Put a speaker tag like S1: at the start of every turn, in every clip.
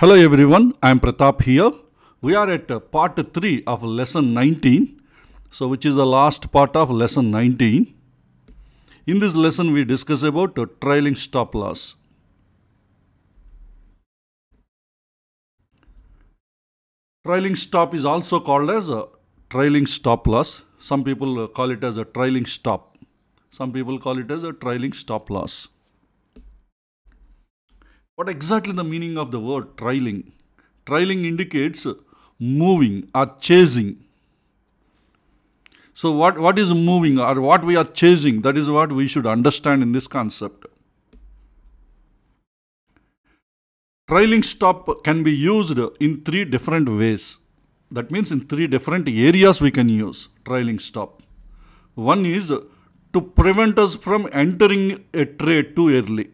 S1: Hello everyone, I am Pratap here. We are at uh, part 3 of lesson 19, so which is the last part of lesson 19. In this lesson we discuss about uh, trailing stop loss. Trailing stop is also called as a trailing stop loss. Some people uh, call it as a trailing stop. Some people call it as a trailing stop loss. What exactly the meaning of the word trailing? Trailing indicates moving or chasing. So what, what is moving or what we are chasing? That is what we should understand in this concept. Trailing stop can be used in three different ways. That means in three different areas we can use trailing stop. One is to prevent us from entering a trade too early.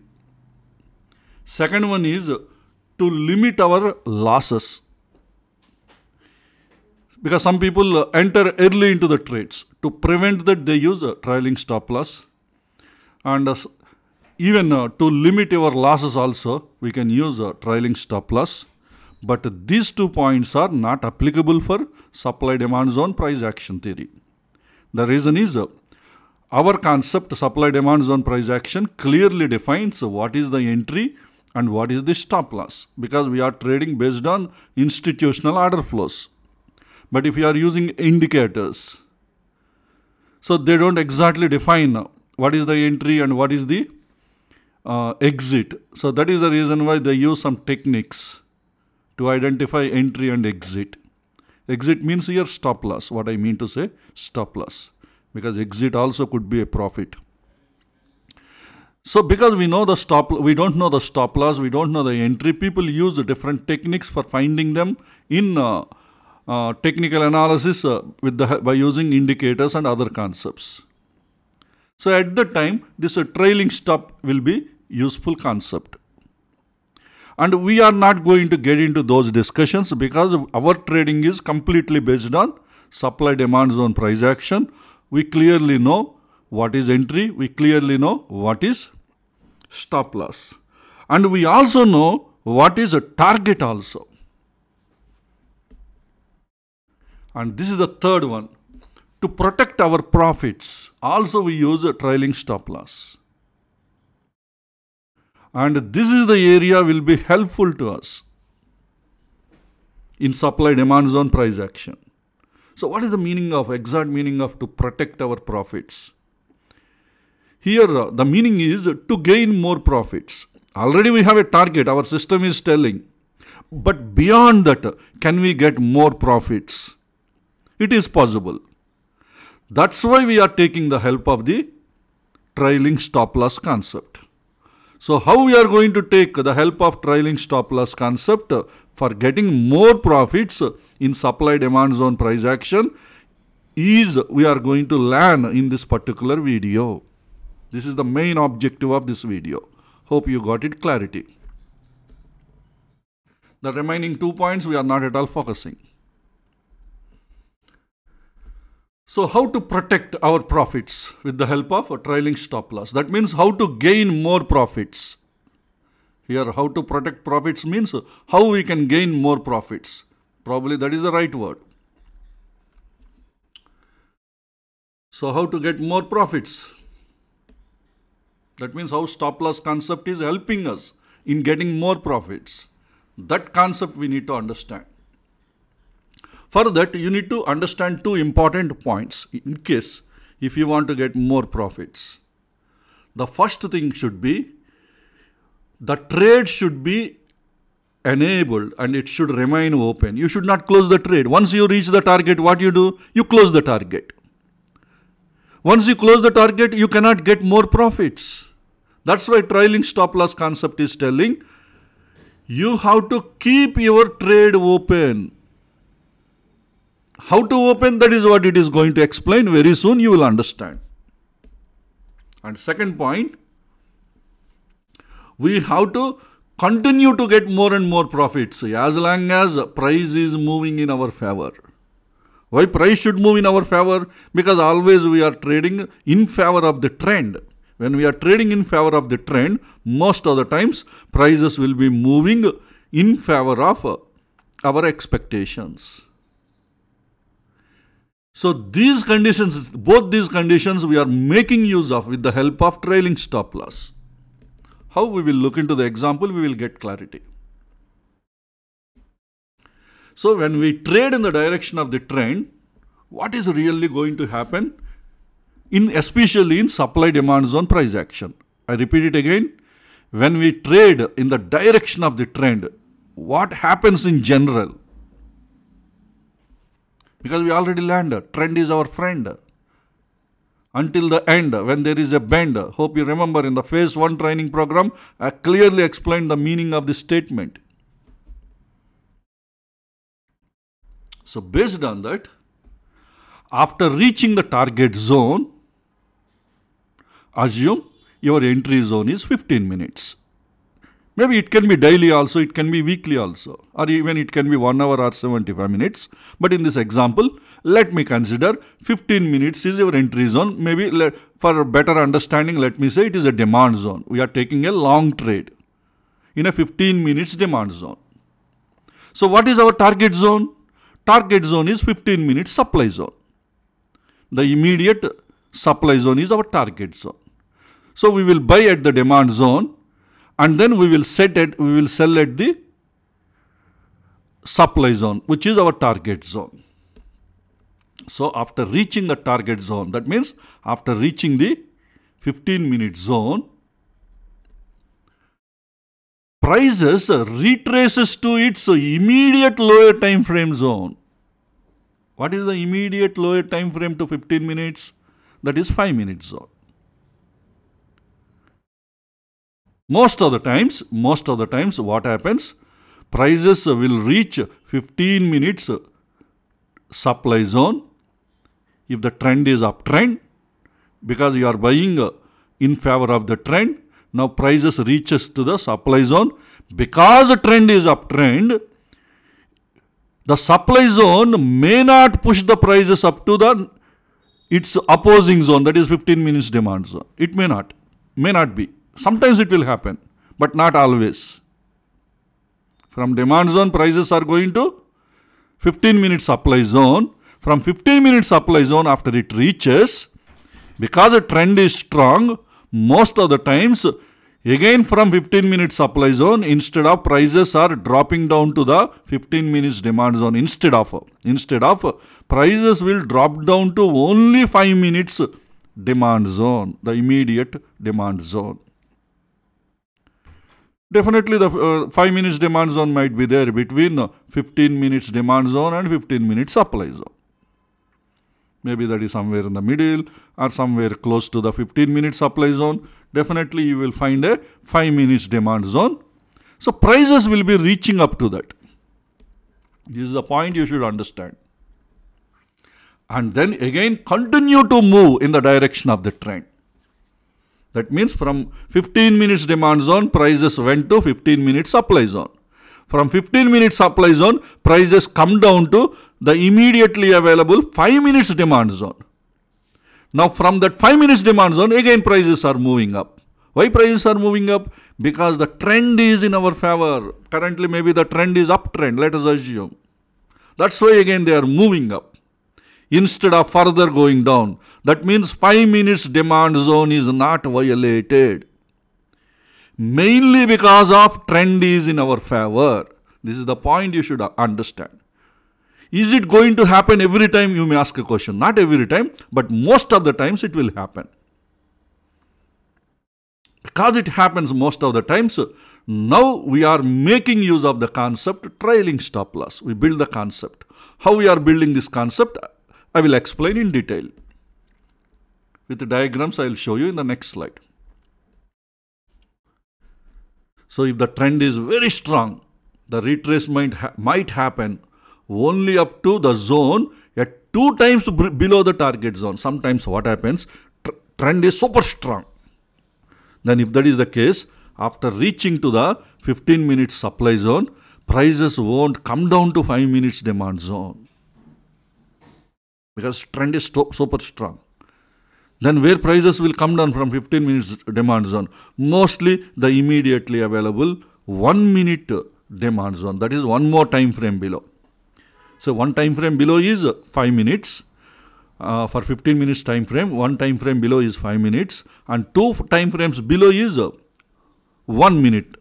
S1: Second one is to limit our losses. Because some people enter early into the trades. To prevent that, they use trailing stop loss. And uh, even uh, to limit our losses also, we can use a trailing stop loss. But these two points are not applicable for supply demand zone price action theory. The reason is uh, our concept supply demand zone price action clearly defines what is the entry and what is the stop loss because we are trading based on institutional order flows. But if you are using indicators, so they don't exactly define what is the entry and what is the uh, exit. So that is the reason why they use some techniques to identify entry and exit. Exit means here stop loss. What I mean to say stop loss because exit also could be a profit. So because we know the stop, we don't know the stop loss, we don't know the entry, people use different techniques for finding them in uh, uh, technical analysis uh, with the, by using indicators and other concepts. So at that time, this trailing stop will be useful concept. And we are not going to get into those discussions because our trading is completely based on supply demand zone price action. We clearly know what is entry, we clearly know what is stop loss. And we also know what is a target also. And this is the third one. To protect our profits, also we use a trailing stop loss. And this is the area will be helpful to us in supply demand zone price action. So what is the meaning of, exact meaning of to protect our profits? Here, uh, the meaning is to gain more profits. Already we have a target, our system is telling. But beyond that, uh, can we get more profits? It is possible. That's why we are taking the help of the trailing stop loss concept. So, how we are going to take the help of trailing stop loss concept uh, for getting more profits uh, in supply demand zone price action is we are going to learn in this particular video. This is the main objective of this video. Hope you got it clarity. The remaining two points we are not at all focusing. So how to protect our profits with the help of a trailing stop loss. That means how to gain more profits. Here how to protect profits means how we can gain more profits. Probably that is the right word. So how to get more profits? That means how stop loss concept is helping us in getting more profits. That concept we need to understand. For that, you need to understand two important points in case if you want to get more profits. The first thing should be the trade should be enabled and it should remain open. You should not close the trade. Once you reach the target, what you do? You close the target. Once you close the target, you cannot get more profits. That's why trailing stop loss concept is telling you have to keep your trade open. How to open, that is what it is going to explain. Very soon you will understand. And second point, we have to continue to get more and more profits as long as price is moving in our favor. Why price should move in our favor? Because always we are trading in favor of the trend. When we are trading in favor of the trend, most of the times prices will be moving in favor of our expectations. So these conditions, both these conditions we are making use of with the help of trailing stop loss. How we will look into the example, we will get clarity. So when we trade in the direction of the trend, what is really going to happen? In especially in supply demand zone price action. I repeat it again. When we trade in the direction of the trend, what happens in general? Because we already landed. Trend is our friend. Until the end, when there is a bend. Hope you remember in the phase 1 training program, I clearly explained the meaning of this statement. So based on that, after reaching the target zone, assume your entry zone is 15 minutes. Maybe it can be daily also, it can be weekly also, or even it can be 1 hour or 75 minutes. But in this example, let me consider 15 minutes is your entry zone. Maybe let, for a better understanding, let me say it is a demand zone. We are taking a long trade in a 15 minutes demand zone. So what is our target zone? Target zone is 15 minutes supply zone. The immediate supply zone is our target zone. So we will buy at the demand zone and then we will set it, we will sell at the supply zone, which is our target zone. So after reaching the target zone, that means after reaching the 15 minute zone, prices retraces to its immediate lower time frame zone. What is the immediate lower time frame to 15 minutes? That is 5 minutes zone. Most of the times, most of the times what happens? Prices will reach 15 minutes supply zone if the trend is uptrend because you are buying in favor of the trend now prices reaches to the supply zone. Because trend is uptrend the supply zone may not push the prices up to the its opposing zone that is 15 minutes demand zone. It may not may not be. Sometimes it will happen but not always. From demand zone prices are going to 15 minute supply zone. From 15 minute supply zone after it reaches, because the trend is strong, most of the times again from 15 minute supply zone instead of prices are dropping down to the 15 minutes demand zone instead of instead of prices will drop down to only 5 minutes demand zone the immediate demand zone Definitely the uh, 5 minutes demand zone might be there between uh, 15 minutes demand zone and 15 minutes supply zone. Maybe that is somewhere in the middle or somewhere close to the 15 minute supply zone. Definitely you will find a 5 minutes demand zone. So prices will be reaching up to that. This is the point you should understand. And then again continue to move in the direction of the trend. That means from 15 minutes demand zone, prices went to 15 minute supply zone. From 15 minute supply zone, prices come down to the immediately available 5 minutes demand zone. Now from that 5 minutes demand zone, again prices are moving up. Why prices are moving up? Because the trend is in our favor. Currently maybe the trend is uptrend, let us assume. That's why again they are moving up instead of further going down. That means 5 minutes demand zone is not violated. Mainly because of trend is in our favor. This is the point you should understand. Is it going to happen every time? You may ask a question. Not every time, but most of the times it will happen. Because it happens most of the times, now we are making use of the concept trailing stop loss. We build the concept. How we are building this concept, I will explain in detail. With the diagrams, I will show you in the next slide. So if the trend is very strong, the retracement ha might happen only up to the zone at two times below the target zone. Sometimes what happens, tr trend is super strong. Then if that is the case, after reaching to the 15 minutes supply zone, prices won't come down to 5 minutes demand zone because trend is super strong. Then where prices will come down from 15 minutes demand zone? Mostly the immediately available 1 minute demand zone. That is one more time frame below. So one time frame below is 5 minutes. Uh, for 15 minutes time frame, one time frame below is 5 minutes and two time frames below is uh, 1 minute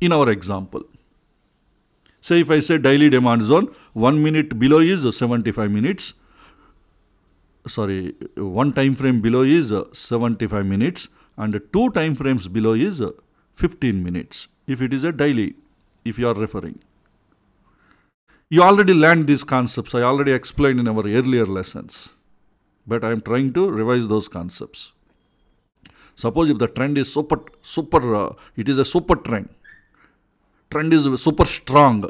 S1: in our example. Say if I say daily demand zone, 1 minute below is uh, 75 minutes. Sorry, one time frame below is uh, 75 minutes and two time frames below is uh, 15 minutes if it is a daily if you are referring you already learned these concepts. I already explained in our earlier lessons. But i am trying to revise those concepts. Suppose if the trend is super super uh, it is a super trend. Trend is super strong.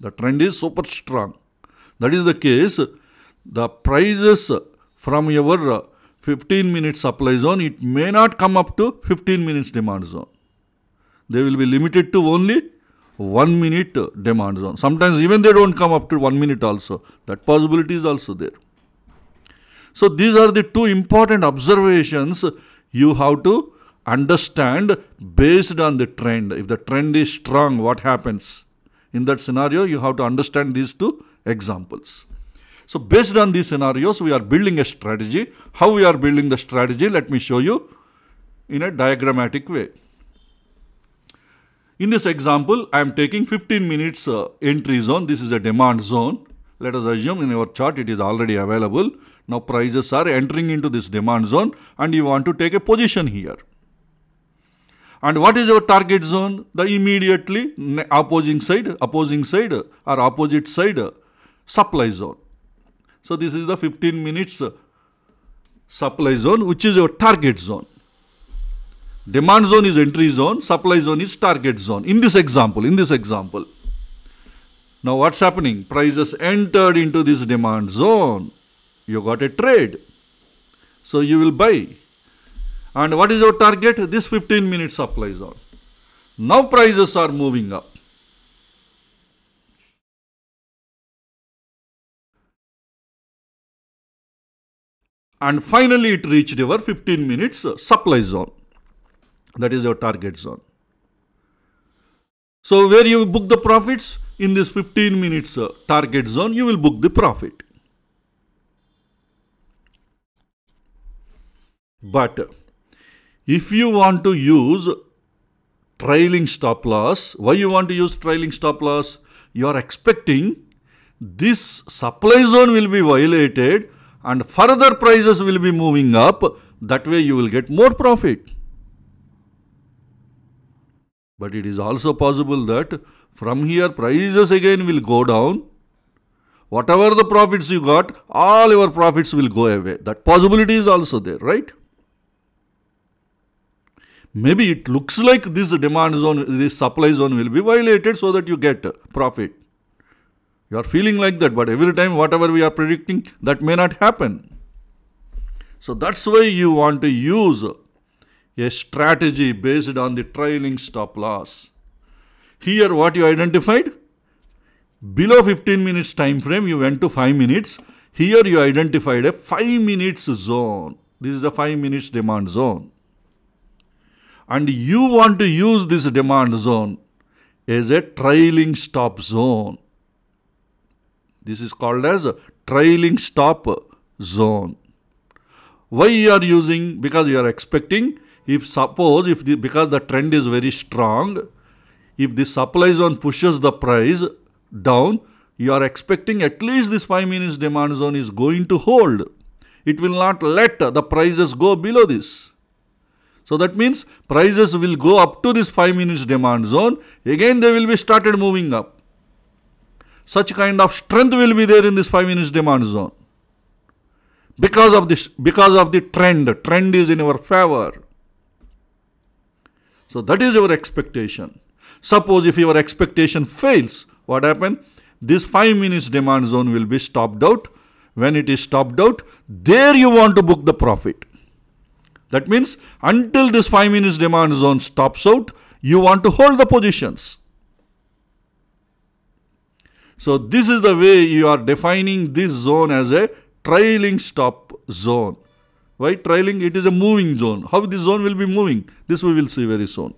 S1: The trend is super strong. That is the case the prices from your uh, 15 minutes supply zone it may not come up to 15 minutes demand zone. They will be limited to only 1 minute demand zone sometimes even they don't come up to 1 minute also. That possibility is also there. So these are the two important observations you have to understand based on the trend. If the trend is strong what happens? In that scenario you have to understand these two examples. So based on these scenarios, we are building a strategy. How we are building the strategy, let me show you in a diagrammatic way. In this example, I am taking 15 minutes uh, entry zone. This is a demand zone. Let us assume in our chart it is already available. Now prices are entering into this demand zone and you want to take a position here. And what is your target zone? The immediately opposing side, opposing side or opposite side supply zone. So this is the 15 minutes supply zone which is your target zone. Demand zone is entry zone, supply zone is target zone. In this example, in this example. Now what's happening? Prices entered into this demand zone. You got a trade. So you will buy. And what is your target? This 15 minute supply zone. Now prices are moving up. and finally it reached your 15 minutes supply zone that is your target zone so where you book the profits in this 15 minutes uh, target zone you will book the profit but uh, if you want to use trailing stop loss why you want to use trailing stop loss you are expecting this supply zone will be violated and further prices will be moving up. That way you will get more profit. But it is also possible that from here prices again will go down. Whatever the profits you got, all your profits will go away. That possibility is also there, right? Maybe it looks like this demand zone, this supply zone will be violated so that you get profit. You are feeling like that, but every time whatever we are predicting, that may not happen. So that's why you want to use a strategy based on the trailing stop loss. Here what you identified? Below 15 minutes time frame, you went to 5 minutes. Here you identified a 5 minutes zone. This is a 5 minutes demand zone. And you want to use this demand zone as a trailing stop zone. This is called as a trailing stop zone. Why you are using? Because you are expecting if suppose if the, because the trend is very strong, if the supply zone pushes the price down, you are expecting at least this 5 minutes demand zone is going to hold. It will not let the prices go below this. So that means prices will go up to this 5 minutes demand zone. Again they will be started moving up such kind of strength will be there in this 5 minutes demand zone. Because of this, because of the trend, trend is in our favor. So that is your expectation. Suppose if your expectation fails, what happen? This 5 minutes demand zone will be stopped out. When it is stopped out, there you want to book the profit. That means until this 5 minutes demand zone stops out, you want to hold the positions. So this is the way you are defining this zone as a trailing stop zone. Why trailing? It is a moving zone. How this zone will be moving? This we will see very soon.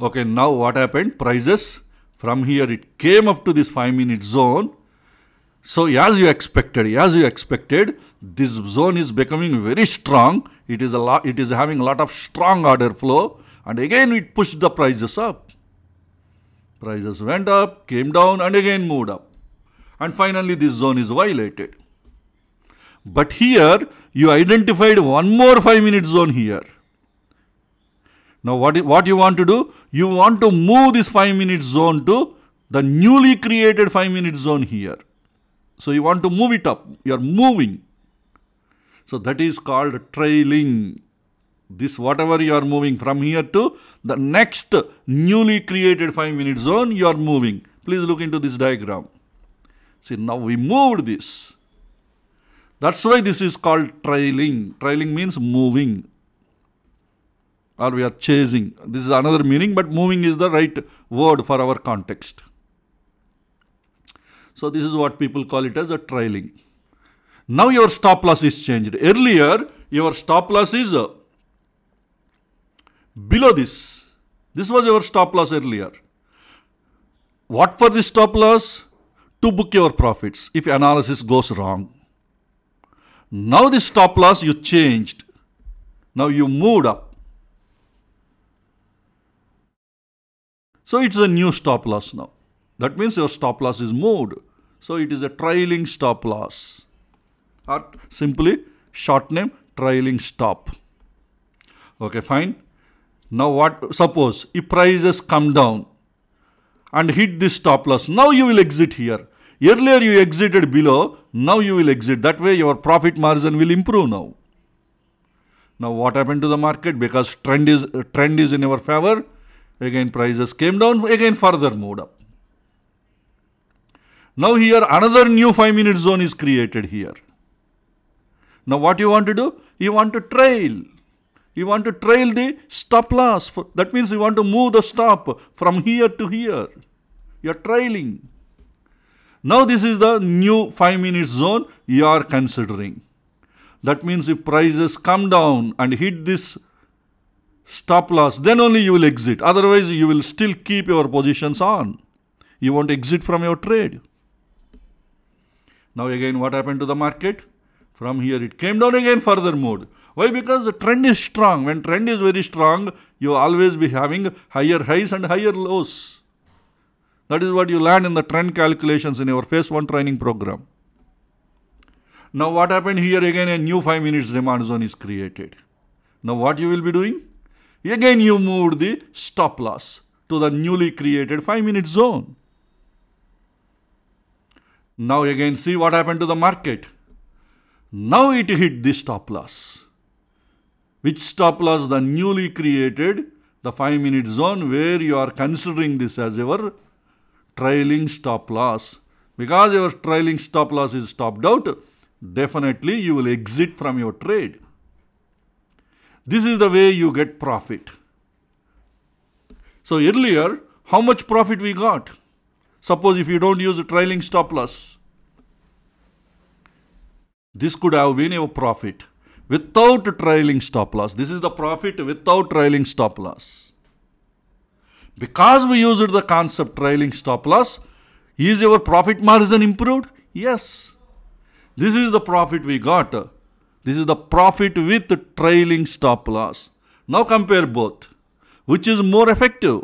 S1: Okay, now what happened? Prices from here it came up to this 5 minute zone. So as you expected, as you expected, this zone is becoming very strong. It is a lot, it is having a lot of strong order flow and again it pushed the prices up. Prices went up, came down and again moved up. And finally this zone is violated. But here you identified one more 5 minute zone here. Now what, what you want to do? You want to move this 5 minute zone to the newly created 5 minute zone here. So you want to move it up. You are moving. So that is called trailing. This whatever you are moving from here to the next newly created 5 minute zone you are moving. Please look into this diagram. See now we moved this. That's why this is called trailing. Trailing means moving or we are chasing. This is another meaning, but moving is the right word for our context. So this is what people call it as a trailing. Now your stop loss is changed. Earlier, your stop loss is uh, below this. This was your stop loss earlier. What for the stop loss? To book your profits if analysis goes wrong. Now the stop loss you changed. Now you moved up. So it's a new stop loss now. That means your stop loss is moved. So it is a trailing stop loss. Or simply short name trailing stop. Okay, fine. Now what suppose if prices come down and hit this stop loss, now you will exit here. Earlier you exited below, now you will exit. That way your profit margin will improve now. Now what happened to the market? Because trend is trend is in your favor, Again prices came down, again further moved up. Now here another new 5 minute zone is created here. Now what you want to do? You want to trail. You want to trail the stop loss. That means you want to move the stop from here to here. You are trailing. Now this is the new 5 minute zone you are considering. That means if prices come down and hit this stop loss, then only you will exit. Otherwise, you will still keep your positions on. You won't exit from your trade. Now again, what happened to the market? From here, it came down again further moved. Why? Because the trend is strong. When trend is very strong, you always be having higher highs and higher lows. That is what you learn in the trend calculations in your phase 1 training program. Now what happened here again a new 5 minutes demand zone is created. Now what you will be doing? Again you moved the stop loss to the newly created 5 minute zone. Now again see what happened to the market. Now it hit the stop loss. Which stop loss? The newly created, the 5 minute zone where you are considering this as your trailing stop loss. Because your trailing stop loss is stopped out, definitely you will exit from your trade. This is the way you get profit. So earlier, how much profit we got? Suppose if you don't use a trailing stop loss, this could have been your profit without trailing stop loss. This is the profit without trailing stop loss. Because we used the concept trailing stop loss, is your profit margin improved? Yes. This is the profit we got. This is the profit with trailing stop loss. Now compare both. Which is more effective?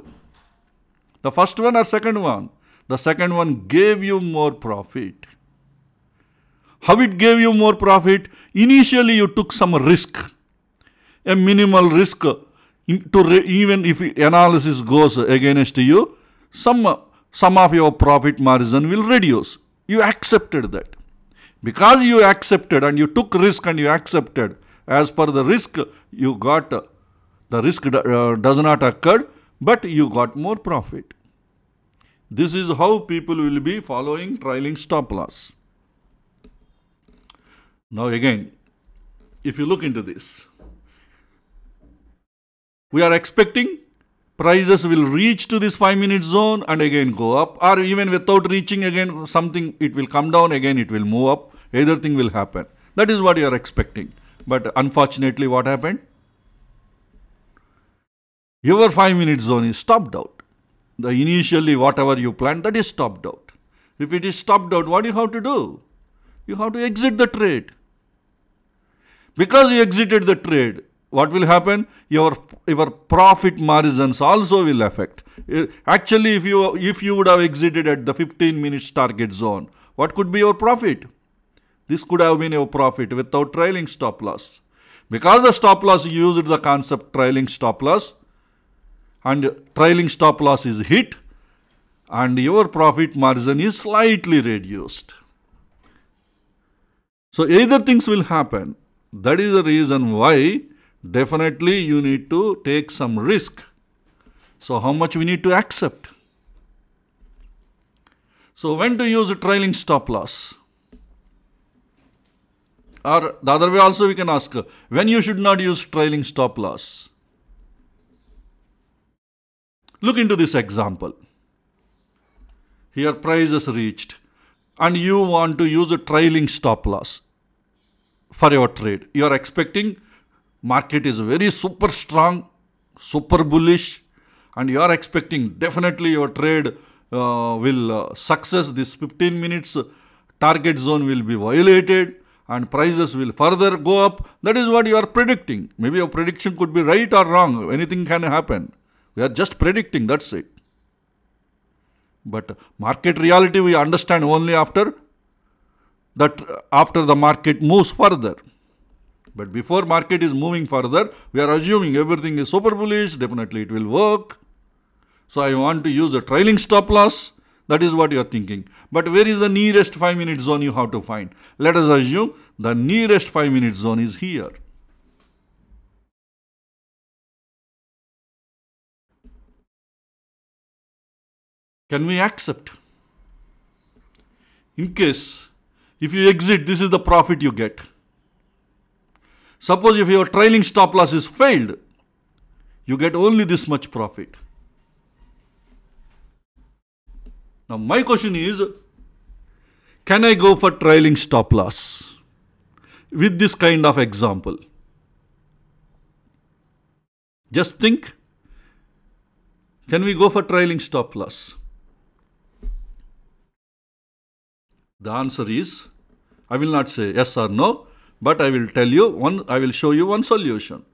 S1: The first one or second one? The second one gave you more profit. How it gave you more profit? Initially you took some risk. A minimal risk to even if analysis goes against you, some, some of your profit margin will reduce. You accepted that. Because you accepted and you took risk and you accepted, as per the risk you got, the risk uh, does not occur, but you got more profit. This is how people will be following trailing stop loss. Now again, if you look into this, we are expecting prices will reach to this 5 minute zone and again go up or even without reaching again something it will come down again it will move up either thing will happen that is what you are expecting but unfortunately what happened your 5 minute zone is stopped out. The initially whatever you planned that is stopped out. If it is stopped out, what do you have to do? You have to exit the trade. Because you exited the trade, what will happen? Your your profit margins also will affect. Eh, actually, if you if you would have exited at the 15 minutes target zone, what could be your profit? This could have been your profit without trailing stop loss. Because the stop loss used the concept trailing stop loss and trailing stop loss is hit and your profit margin is slightly reduced. So either things will happen. That is the reason why definitely you need to take some risk. So how much we need to accept? So when to use a trailing stop loss? Or the other way also we can ask, when you should not use trailing stop loss? Look into this example. Here price is reached and you want to use a trailing stop loss for your trade. You are expecting market is very super strong, super bullish and you are expecting definitely your trade uh, will uh, success this 15 minutes target zone will be violated and prices will further go up. That is what you are predicting. Maybe your prediction could be right or wrong. Anything can happen. We are just predicting, that's it. But market reality we understand only after that after the market moves further. But before market is moving further, we are assuming everything is super bullish, definitely it will work. So I want to use a trailing stop loss. That is what you are thinking. But where is the nearest 5 minute zone you have to find? Let us assume the nearest 5 minute zone is here. Can we accept? In case, if you exit, this is the profit you get. Suppose if your trailing stop loss is failed, you get only this much profit. Now my question is, can I go for trailing stop loss with this kind of example? Just think, can we go for trailing stop loss? The answer is, I will not say yes or no, but I will tell you one, I will show you one solution.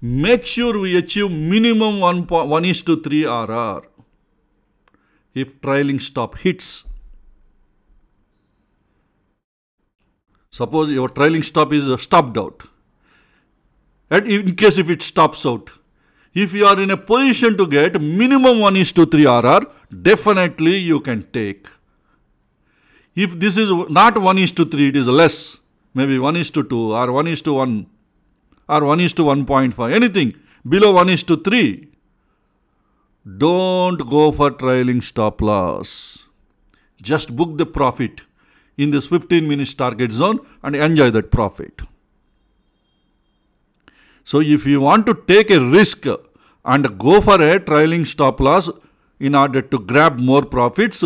S1: Make sure we achieve minimum 1, 1 is to 3 RR if trailing stop hits. Suppose your trailing stop is stopped out. And in case if it stops out, if you are in a position to get minimum 1 is to 3 RR, definitely you can take. If this is not 1 is to 3, it is less, maybe 1 is to 2 or 1 is to 1 or 1 is to 1.5, anything below 1 is to 3, don't go for trailing stop loss. Just book the profit in this 15 minutes target zone and enjoy that profit. So if you want to take a risk and go for a trailing stop loss in order to grab more profits,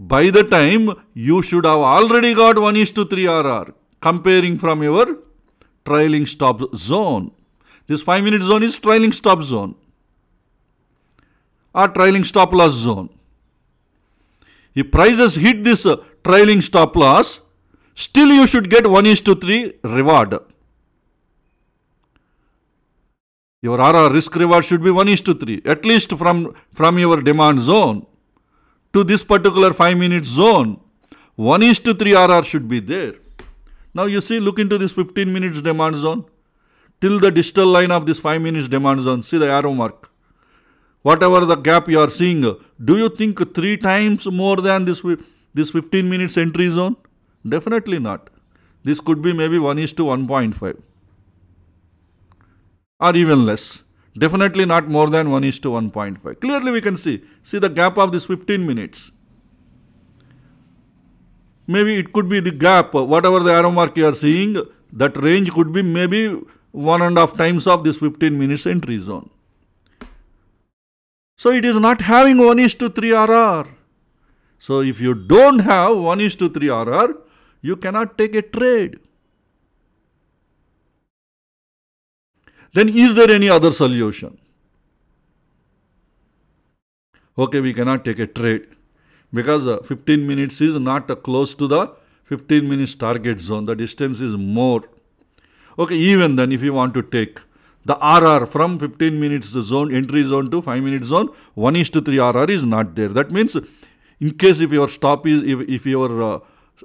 S1: by the time you should have already got 1 is to 3 RR comparing from your trailing stop zone. This 5 minute zone is trailing stop zone or trailing stop loss zone. If prices hit this uh, trailing stop loss, still you should get 1 is to 3 reward. Your RR risk reward should be 1 is to 3, at least from, from your demand zone to this particular 5 minute zone, 1 is to 3 RR should be there. Now you see, look into this 15 minutes demand zone. Till the distal line of this 5 minutes demand zone, see the arrow mark. Whatever the gap you are seeing, do you think 3 times more than this, this 15 minutes entry zone? Definitely not. This could be maybe 1 is to 1.5 or even less. Definitely not more than 1 is to 1.5. Clearly we can see. See the gap of this 15 minutes. Maybe it could be the gap, whatever the arrow mark you are seeing, that range could be maybe one and a half times of this 15 minutes entry zone. So it is not having 1 is to 3 RR. So if you don't have 1 is to 3 RR, you cannot take a trade. Then is there any other solution? Okay, we cannot take a trade because uh, 15 minutes is not uh, close to the 15 minutes target zone. The distance is more. Okay, even then, if you want to take the RR from 15 minutes zone, entry zone to 5 minute zone, 1 is to 3 RR is not there. That means, in case if your stop is, if, if your uh,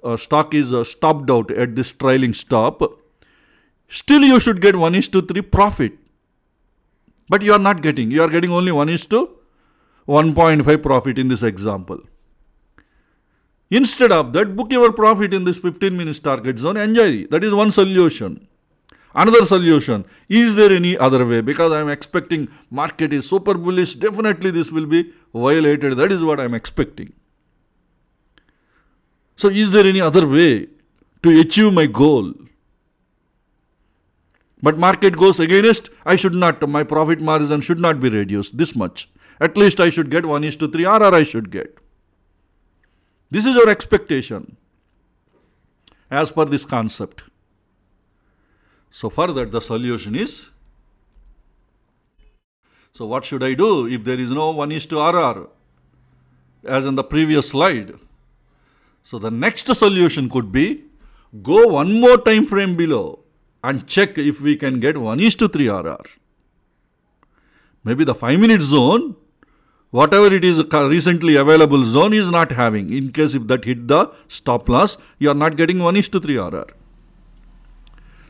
S1: uh, stock is uh, stopped out at this trailing stop, still you should get 1 is to 3 profit. But you are not getting, you are getting only 1 is to 1.5 profit in this example. Instead of that, book your profit in this 15 minutes target zone, enjoy. That is one solution. Another solution, is there any other way? Because I am expecting market is super bullish, definitely this will be violated. That is what I am expecting. So is there any other way to achieve my goal? But market goes against, I should not, my profit margin should not be reduced this much. At least I should get 1 is to 3 RR I should get. This is your expectation as per this concept. So for that the solution is, so what should I do if there is no 1 is to RR as in the previous slide? So the next solution could be go one more time frame below and check if we can get 1 is to 3 RR. Maybe the 5 minute zone, whatever it is recently available zone is not having. In case if that hit the stop loss, you are not getting 1 is to 3 RR.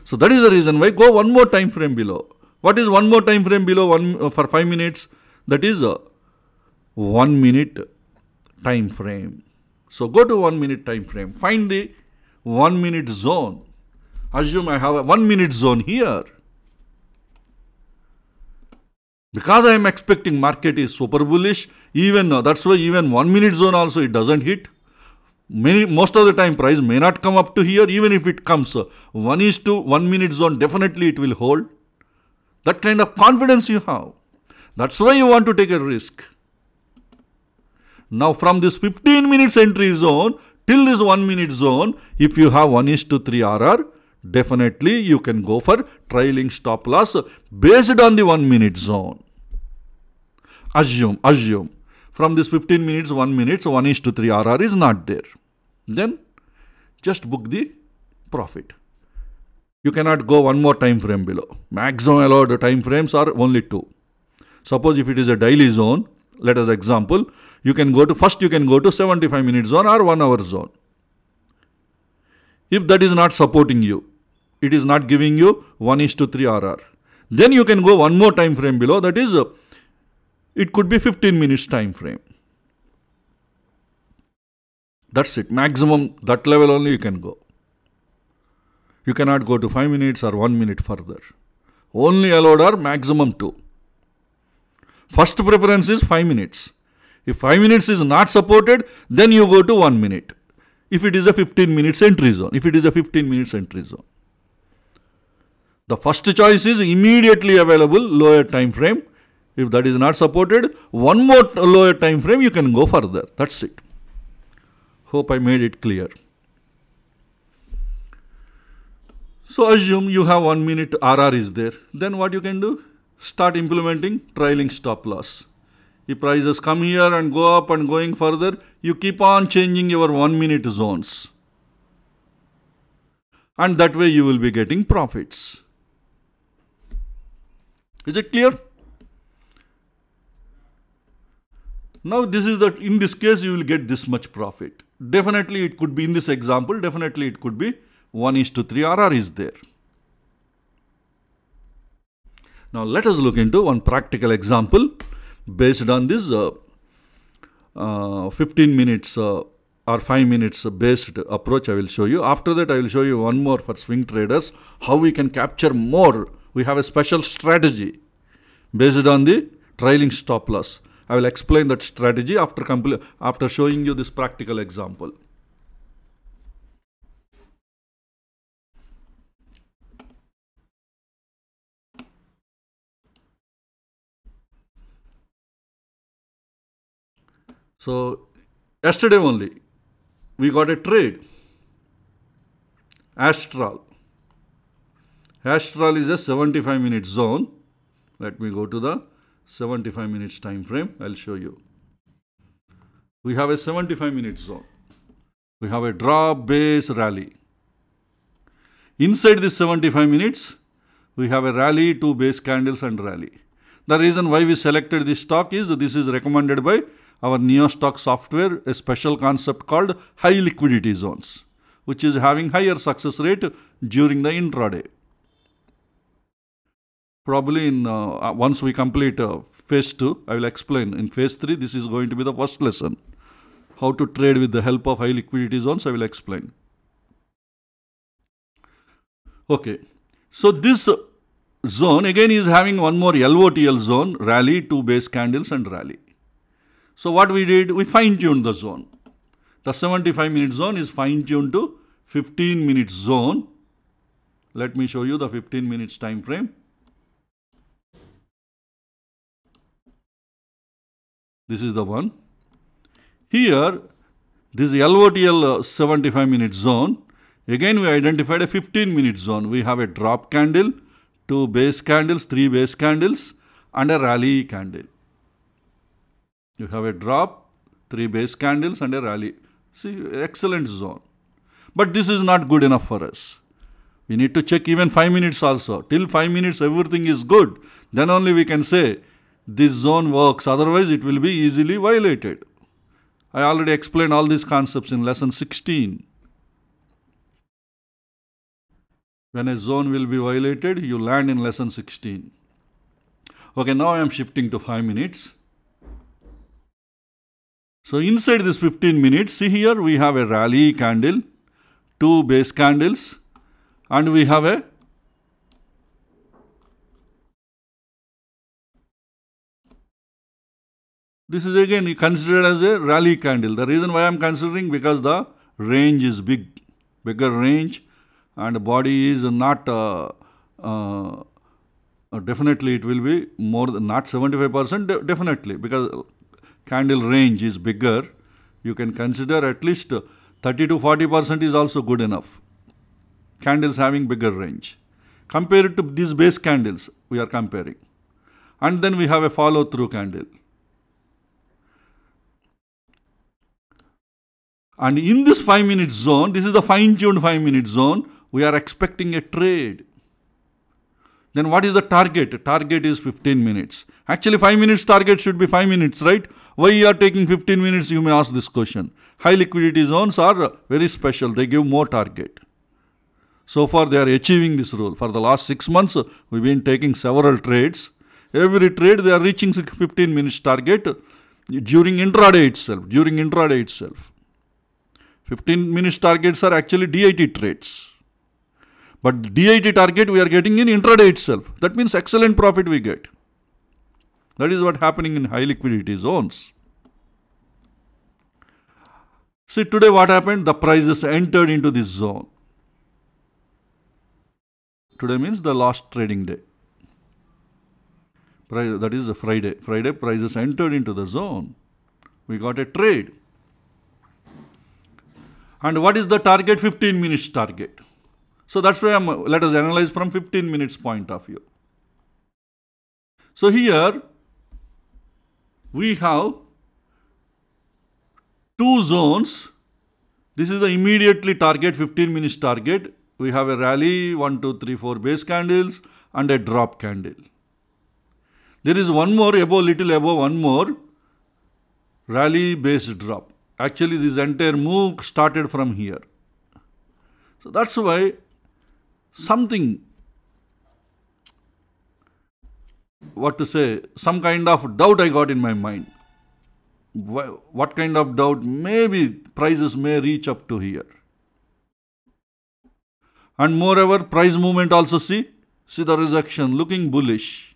S1: So that is the reason why go one more time frame below. What is one more time frame below one uh, for 5 minutes? That is a 1 minute time frame. So go to 1 minute time frame. Find the 1 minute zone. Assume I have a 1 minute zone here. Because I am expecting market is super bullish, even uh, that's why even 1 minute zone also it doesn't hit. Many, most of the time price may not come up to here even if it comes uh, 1 is to 1 minute zone definitely it will hold. That kind of confidence you have. That's why you want to take a risk. Now from this 15 minutes entry zone till this 1 minute zone, if you have 1 is to 3 RR, definitely you can go for trailing stop loss based on the 1 minute zone. Assume, assume from this 15 minutes, 1 minute, so 1 is to 3 RR is not there. Then just book the profit. You cannot go one more time frame below. Maximum allowed time frames are only two. Suppose if it is a daily zone, let us example, you can go to first you can go to 75 minute zone or 1 hour zone. If that is not supporting you, it is not giving you 1 is to 3 RR. Then you can go one more time frame below that is it could be 15 minutes time frame. That's it. Maximum that level only you can go. You cannot go to 5 minutes or 1 minute further. Only allowed are maximum 2. First preference is 5 minutes. If 5 minutes is not supported, then you go to 1 minute. If it is a 15 minutes entry zone, if it is a 15 minutes entry zone. The first choice is immediately available lower time frame. If that is not supported, one more lower time frame you can go further. That's it. Hope I made it clear. So assume you have 1 minute RR is there. Then what you can do? Start implementing trailing stop loss. If prices come here and go up and going further, you keep on changing your 1 minute zones. And that way you will be getting profits. Is it clear? Now this is that in this case you will get this much profit. Definitely it could be in this example, definitely it could be 1 is to 3 RR is there. Now let us look into one practical example based on this uh, uh, 15 minutes uh, or 5 minutes based approach I will show you. After that I will show you one more for swing traders how we can capture more. We have a special strategy based on the trailing stop loss. I will explain that strategy after, after showing you this practical example. So, yesterday only, we got a trade. Astral Astral is a 75 minute zone. Let me go to the 75 minutes time frame. I'll show you. We have a 75 minute zone. We have a drop base rally. Inside this 75 minutes, we have a rally, two base candles and rally. The reason why we selected this stock is this is recommended by our NeoStock software, a special concept called high liquidity zones, which is having higher success rate during the intraday. Probably in uh, once we complete uh, phase 2, I will explain. In phase 3, this is going to be the first lesson. How to trade with the help of high liquidity zones, I will explain. Okay, so this zone again is having one more LOTL zone, rally, two base candles and rally. So what we did, we fine tuned the zone. The 75 minute zone is fine tuned to 15 minutes zone. Let me show you the 15 minutes time frame. This is the one. Here, this LOTL uh, 75 minute zone. Again, we identified a 15 minute zone. We have a drop candle, two base candles, three base candles, and a rally candle. You have a drop, three base candles, and a rally. See, excellent zone. But this is not good enough for us. We need to check even 5 minutes also. Till 5 minutes, everything is good. Then only we can say this zone works. Otherwise, it will be easily violated. I already explained all these concepts in lesson 16. When a zone will be violated, you learn in lesson 16. Okay, now I am shifting to 5 minutes. So inside this 15 minutes, see here we have a rally candle, two base candles, and we have a This is again considered as a rally candle. The reason why I am considering because the range is big, bigger range and body is not uh, uh, definitely it will be more than not 75% definitely because candle range is bigger. You can consider at least 30 to 40% is also good enough. Candles having bigger range. Compared to these base candles we are comparing. And then we have a follow through candle And in this 5 minute zone, this is the fine tuned 5 minute zone, we are expecting a trade. Then what is the target? Target is 15 minutes. Actually, 5 minutes target should be 5 minutes, right? Why you are taking 15 minutes? You may ask this question. High liquidity zones are very special. They give more target. So far, they are achieving this rule. For the last 6 months, we've been taking several trades. Every trade, they are reaching 15 minutes target during intraday itself. During intraday itself. 15 minutes targets are actually DIT trades. But DIT target we are getting in intraday itself. That means excellent profit we get. That is what happening in high liquidity zones. See today what happened? The prices entered into this zone. Today means the last trading day. That is a Friday. Friday prices entered into the zone. We got a trade. And what is the target? 15 minutes target. So that's why I'm, let us analyze from 15 minutes point of view. So here we have two zones. This is the immediately target 15 minutes target. We have a rally 1, 2, 3, 4 base candles and a drop candle. There is one more above little above one more rally base drop. Actually, this entire move started from here. So that's why something, what to say, some kind of doubt I got in my mind. What kind of doubt? Maybe prices may reach up to here. And moreover, price movement also see, see the rejection looking bullish.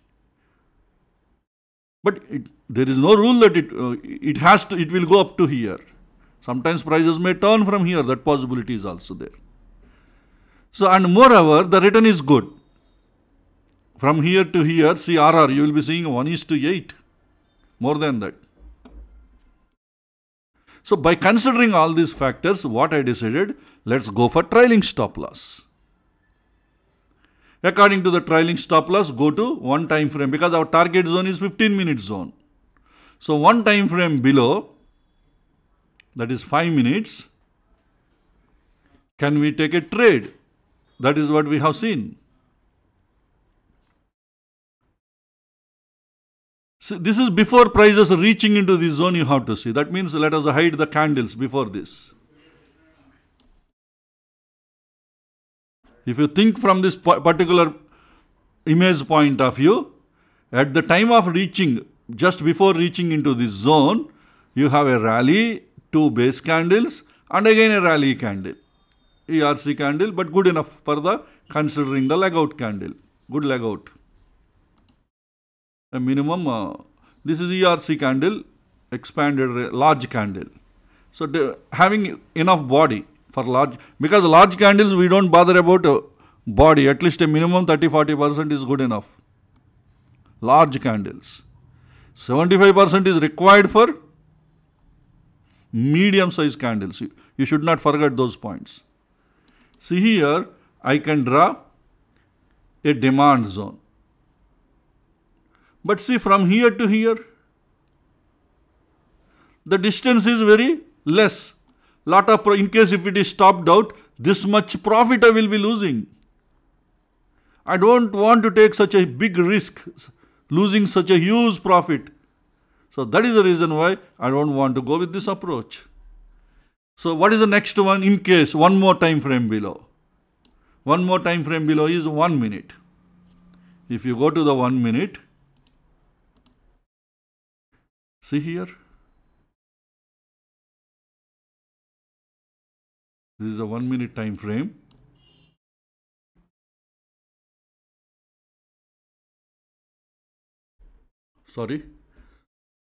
S1: But it, there is no rule that it, uh, it has to, it will go up to here. Sometimes prices may turn from here, that possibility is also there. So, and moreover, the return is good. From here to here, see RR, you will be seeing 1 is to 8, more than that. So, by considering all these factors, what I decided, let's go for trailing stop loss. According to the trailing stop loss, go to one time frame because our target zone is 15 minute zone. So one time frame below, that is 5 minutes, can we take a trade? That is what we have seen. So this is before prices reaching into this zone you have to see. That means let us hide the candles before this. If you think from this particular image point of view, at the time of reaching, just before reaching into this zone, you have a rally, two base candles, and again a rally candle. ERC candle, but good enough for the considering the leg out candle. Good leg out. A minimum, uh, this is ERC candle, expanded large candle. So having enough body for large because large candles we don't bother about uh, body. At least a minimum 30 40 percent is good enough. Large candles. 75 percent is required for medium size candles. You, you should not forget those points. See here i can draw a demand zone. But see from here to here the distance is very less lot of in case if it is stopped out this much profit i will be losing. I don't want to take such a big risk losing such a huge profit. So that is the reason why i don't want to go with this approach. So what is the next one in case one more time frame below? One more time frame below is 1 minute. If you go to the 1 minute see here This is a one minute time frame. Sorry,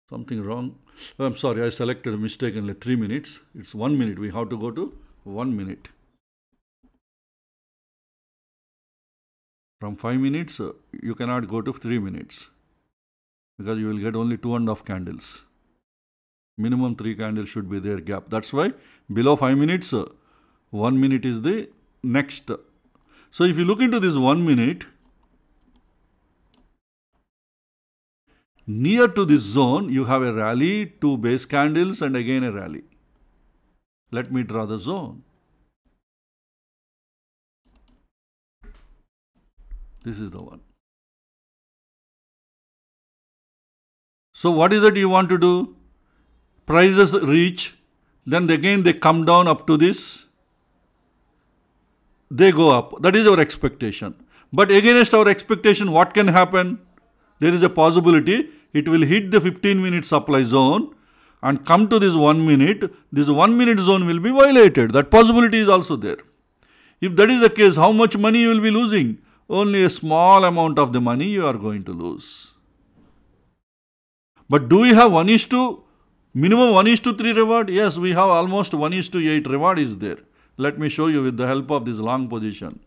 S1: something wrong. I'm sorry, I selected mistakenly three minutes. It's one minute. We have to go to one minute. From five minutes, uh, you cannot go to three minutes because you will get only two and a half candles. Minimum three candles should be there gap. That's why below five minutes, uh, 1 minute is the next. So if you look into this 1 minute, near to this zone, you have a rally, two base candles and again a rally. Let me draw the zone. This is the one. So what is it you want to do? Prices reach, then again they come down up to this they go up. That is our expectation. But against our expectation, what can happen? There is a possibility it will hit the 15 minute supply zone and come to this 1 minute. This 1 minute zone will be violated. That possibility is also there. If that is the case, how much money you will be losing? Only a small amount of the money you are going to lose. But do we have 1 is to minimum 1 is to 3 reward? Yes, we have almost 1 is to 8 reward is there. Let me show you with the help of this long position.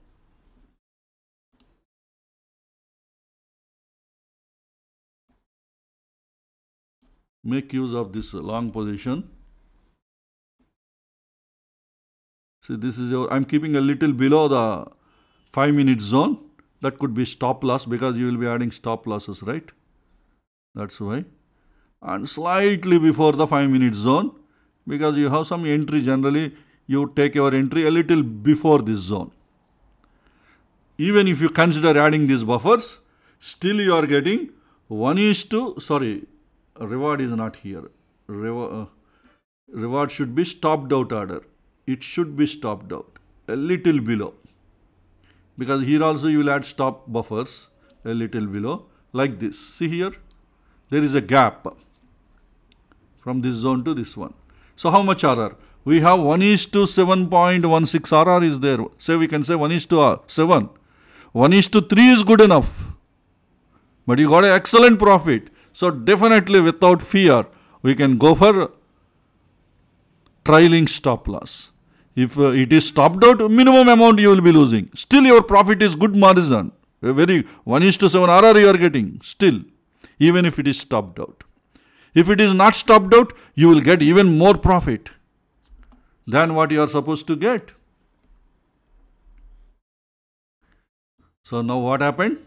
S1: Make use of this long position. See, this is your, I'm keeping a little below the 5 minute zone. That could be stop loss because you will be adding stop losses, right? That's why. And slightly before the 5 minute zone because you have some entry generally you take your entry a little before this zone. Even if you consider adding these buffers, still you are getting 1 is to, sorry, reward is not here. Reward, uh, reward should be stopped out order. It should be stopped out a little below. Because here also you will add stop buffers a little below like this. See here, there is a gap from this zone to this one. So how much RR? We have 1 is to 7.16 RR is there. Say we can say 1 is to uh, 7. 1 is to 3 is good enough. But you got an excellent profit. So definitely without fear, we can go for trailing stop loss. If uh, it is stopped out, minimum amount you will be losing. Still your profit is good margin. Very 1 is to 7 RR you are getting still, even if it is stopped out. If it is not stopped out, you will get even more profit than what you are supposed to get. So now what happened?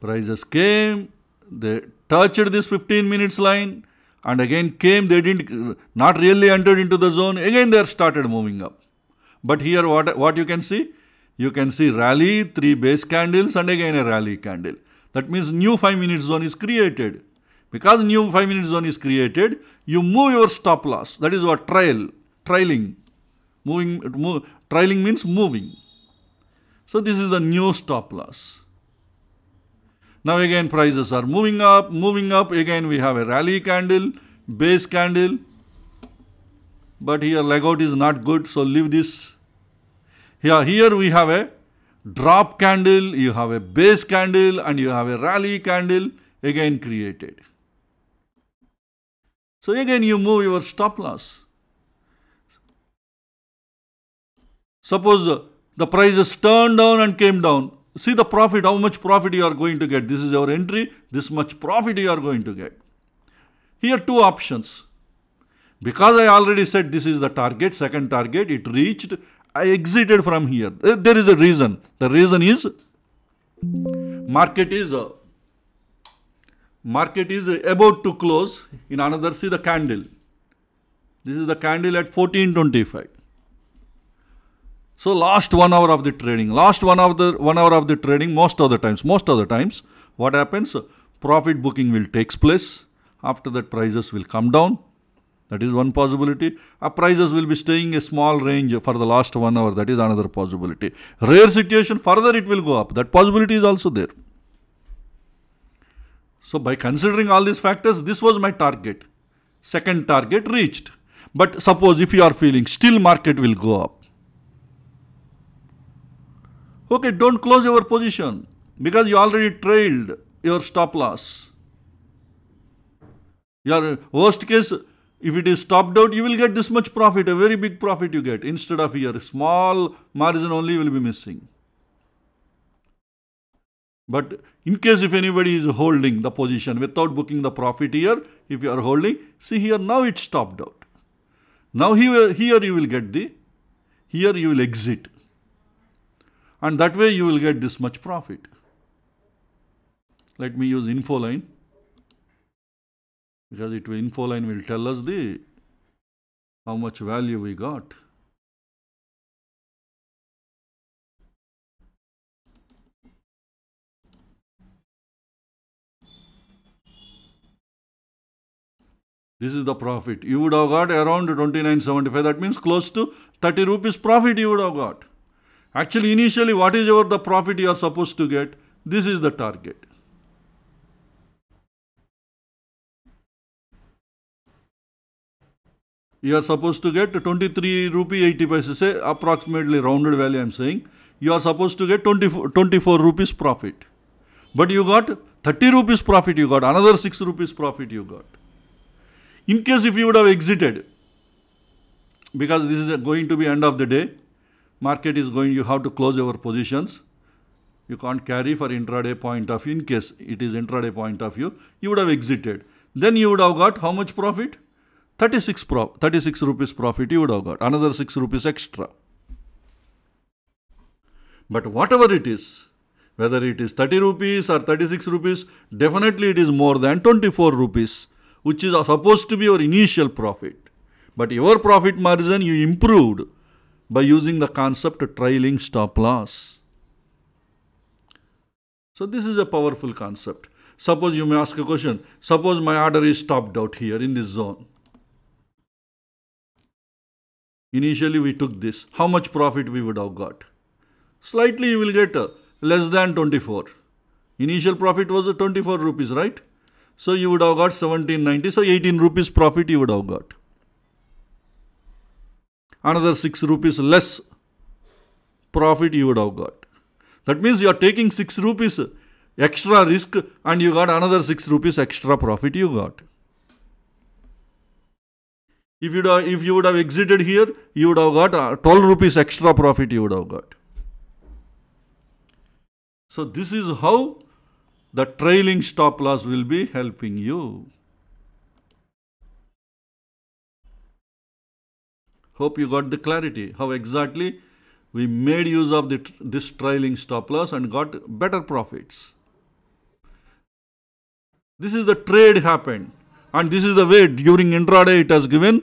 S1: Prices came, they touched this 15 minutes line and again came, they didn't, not really entered into the zone, again they started moving up. But here what, what you can see? You can see rally, three base candles and again a rally candle. That means new 5 minute zone is created. Because new 5 minute zone is created, you move your stop loss. That is what trail, trailing. Moving, move, trailing means moving. So this is the new stop loss. Now again prices are moving up, moving up. Again we have a rally candle, base candle. But here leg out is not good, so leave this. Here, here we have a drop candle, you have a base candle and you have a rally candle again created. So again you move your stop loss. Suppose the prices turned down and came down. See the profit, how much profit you are going to get. This is your entry, this much profit you are going to get. Here two options. Because I already said this is the target, second target, it reached I exited from here. There is a reason. The reason is market is uh, market is about to close. In another, see the candle. This is the candle at 1425. So last one hour of the trading, last one of the one hour of the trading, most of the times, most of the times, what happens? Profit booking will takes place. After that, prices will come down. That is one possibility. Our prices will be staying a small range for the last one hour. That is another possibility. Rare situation, further it will go up. That possibility is also there. So by considering all these factors, this was my target. Second target reached. But suppose if you are feeling still market will go up. Okay, don't close your position because you already trailed your stop loss. Your worst case if it is stopped out, you will get this much profit, a very big profit you get. Instead of your small margin only will be missing. But in case if anybody is holding the position without booking the profit here, if you are holding, see here now it stopped out. Now here, here you will get the, here you will exit. And that way you will get this much profit. Let me use info line because it will info line will tell us the how much value we got. This is the profit. You would have got around 29.75. That means close to 30 rupees profit you would have got. Actually, initially, what is your the profit you are supposed to get? This is the target. you are supposed to get 23 rupee 80 paise say approximately rounded value I am saying you are supposed to get 24, 24 rupees profit but you got 30 rupees profit you got another 6 rupees profit you got in case if you would have exited because this is going to be end of the day market is going you have to close your positions you can't carry for intraday point of view in case it is intraday point of view you would have exited then you would have got how much profit 36, pro 36 rupees profit you would have got, another 6 rupees extra. But whatever it is, whether it is 30 rupees or 36 rupees, definitely it is more than 24 rupees, which is supposed to be your initial profit. But your profit margin you improved by using the concept of trailing stop loss. So this is a powerful concept. Suppose you may ask a question, suppose my order is stopped out here in this zone. Initially we took this. How much profit we would have got? Slightly you will get uh, less than 24. Initial profit was uh, 24 rupees, right? So you would have got 1790. So 18 rupees profit you would have got. Another 6 rupees less profit you would have got. That means you are taking 6 rupees extra risk and you got another 6 rupees extra profit you got. If you have, if you would have exited here, you would have got uh, 12 rupees extra profit you would have got. So this is how the trailing stop loss will be helping you. Hope you got the clarity how exactly we made use of the, this trailing stop loss and got better profits. This is the trade happened and this is the way during intraday it has given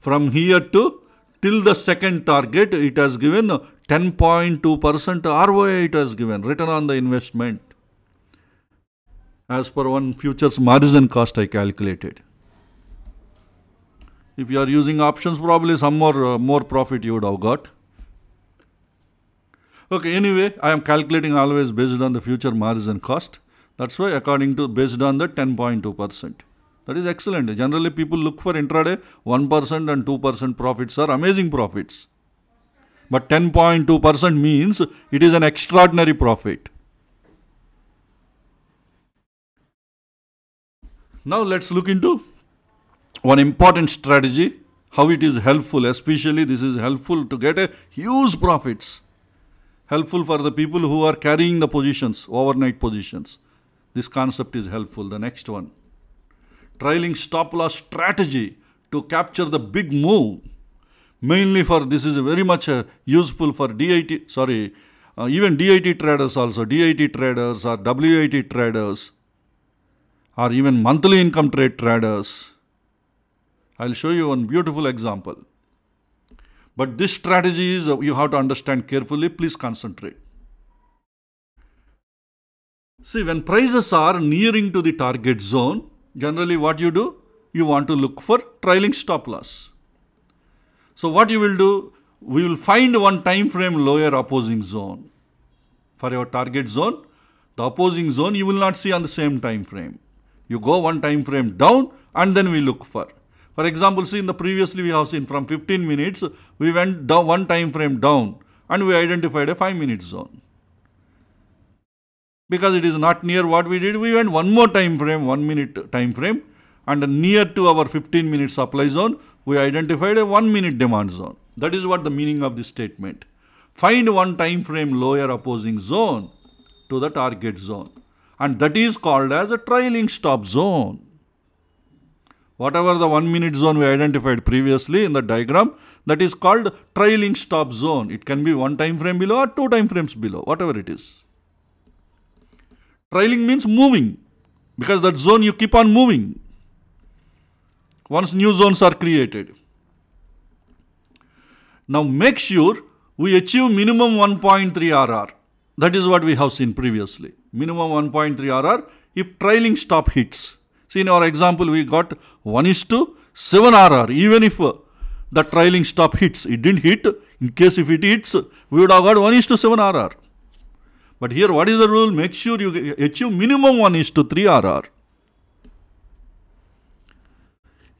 S1: from here to till the second target it has given 10.2% ROA it has given return on the investment as per one futures margin cost I calculated. If you are using options probably some more uh, more profit you would have got. Okay, anyway, I am calculating always based on the future margin cost. That's why according to based on the 10.2%. That is excellent. Generally, people look for intraday 1% and 2% profits are amazing profits. But 10.2% means it is an extraordinary profit. Now let's look into one important strategy, how it is helpful, especially this is helpful to get a huge profits helpful for the people who are carrying the positions, overnight positions. This concept is helpful. The next one trailing stop loss strategy to capture the big move. Mainly for this is very much uh, useful for DIT, sorry, uh, even DIT traders also, DIT traders or WIT traders or even monthly income trade traders. I'll show you one beautiful example. But this strategy is uh, you have to understand carefully. Please concentrate. See, when prices are nearing to the target zone, generally what you do? You want to look for trailing stop loss. So what you will do? We will find one time frame lower opposing zone. For your target zone, the opposing zone you will not see on the same time frame. You go one time frame down and then we look for. For example, see in the previously we have seen from 15 minutes, we went down one time frame down and we identified a 5 minute zone. Because it is not near what we did, we went one more time frame, 1 minute time frame and near to our 15 minute supply zone, we identified a 1 minute demand zone. That is what the meaning of this statement. Find one time frame lower opposing zone to the target zone and that is called as a trailing stop zone. Whatever the one minute zone we identified previously in the diagram, that is called trailing stop zone. It can be one time frame below or two time frames below, whatever it is. Trailing means moving because that zone you keep on moving once new zones are created. Now make sure we achieve minimum 1.3 RR. That is what we have seen previously. Minimum 1.3 RR if trailing stop hits. See in our example we got 1 is to 7 RR even if the trailing stop hits. It didn't hit. In case if it hits, we would have got 1 is to 7 RR. But here what is the rule? Make sure you achieve minimum 1 is to 3 RR.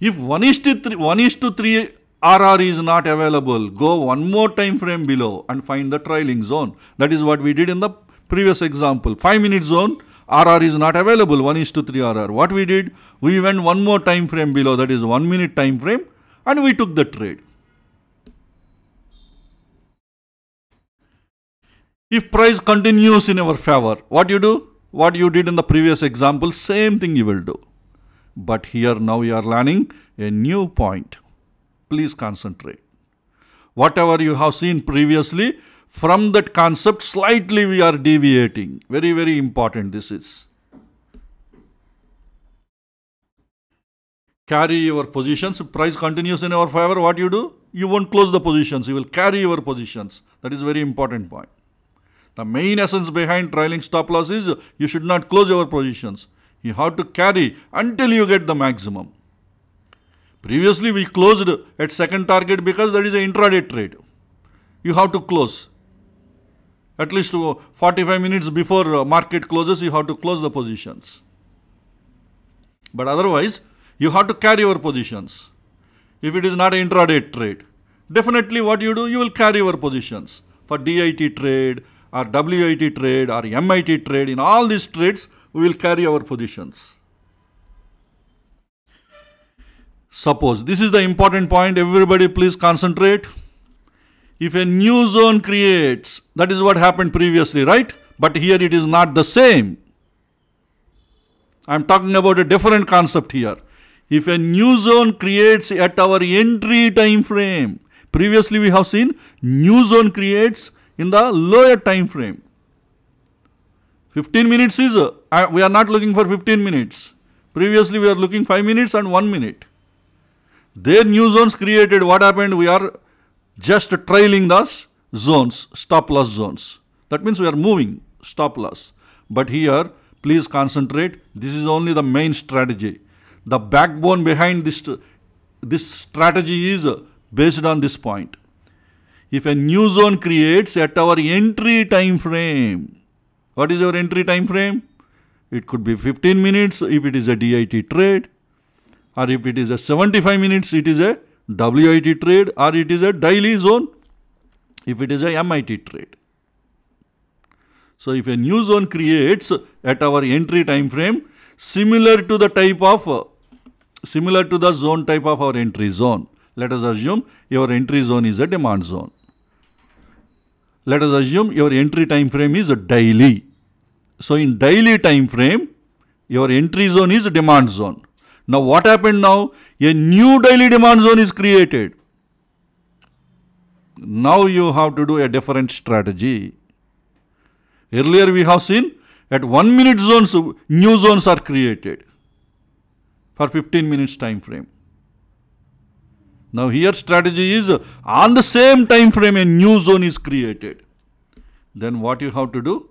S1: If 1 is to 3, 1 is to 3 RR is not available, go one more time frame below and find the trailing zone. That is what we did in the previous example. 5 minute zone, RR is not available 1 is to 3 RR. What we did? We went one more time frame below that is 1 minute time frame and we took the trade. If price continues in our favor, what you do? What you did in the previous example, same thing you will do. But here now you are learning a new point. Please concentrate. Whatever you have seen previously, from that concept slightly we are deviating. Very, very important this is. Carry your positions. If price continues in our favor, what you do? You won't close the positions. You will carry your positions. That is very important point. The main essence behind trailing stop loss is you should not close your positions. You have to carry until you get the maximum. Previously we closed at second target because that is an intraday trade. You have to close at least 45 minutes before uh, market closes you have to close the positions. But otherwise you have to carry your positions. If it is not an intraday trade definitely what you do you will carry your positions. For DIT trade or WIT trade or MIT trade in all these trades we will carry our positions. Suppose this is the important point. Everybody please concentrate if a new zone creates, that is what happened previously, right? But here it is not the same. I am talking about a different concept here. If a new zone creates at our entry time frame, Previously we have seen new zone creates in the lower time frame. 15 minutes is, uh, we are not looking for 15 minutes. Previously we are looking 5 minutes and 1 minute. Their new zones created, what happened? We are just trailing the zones, stop loss zones. That means we are moving stop loss. But here, please concentrate. This is only the main strategy. The backbone behind this, this strategy is based on this point. If a new zone creates at our entry time frame, what is your entry time frame? It could be 15 minutes if it is a DIT trade, or if it is a 75 minutes, it is a WIT trade, or it is a daily zone if it is a MIT trade. So if a new zone creates at our entry time frame similar to the type of similar to the zone type of our entry zone. Let us assume your entry zone is a demand zone. Let us assume your entry time frame is a daily. So in daily time frame, your entry zone is a demand zone. Now what happened now? A new daily demand zone is created. Now you have to do a different strategy. Earlier we have seen at 1 minute zones, new zones are created for 15 minutes time frame. Now here strategy is on the same time frame a new zone is created. Then what you have to do?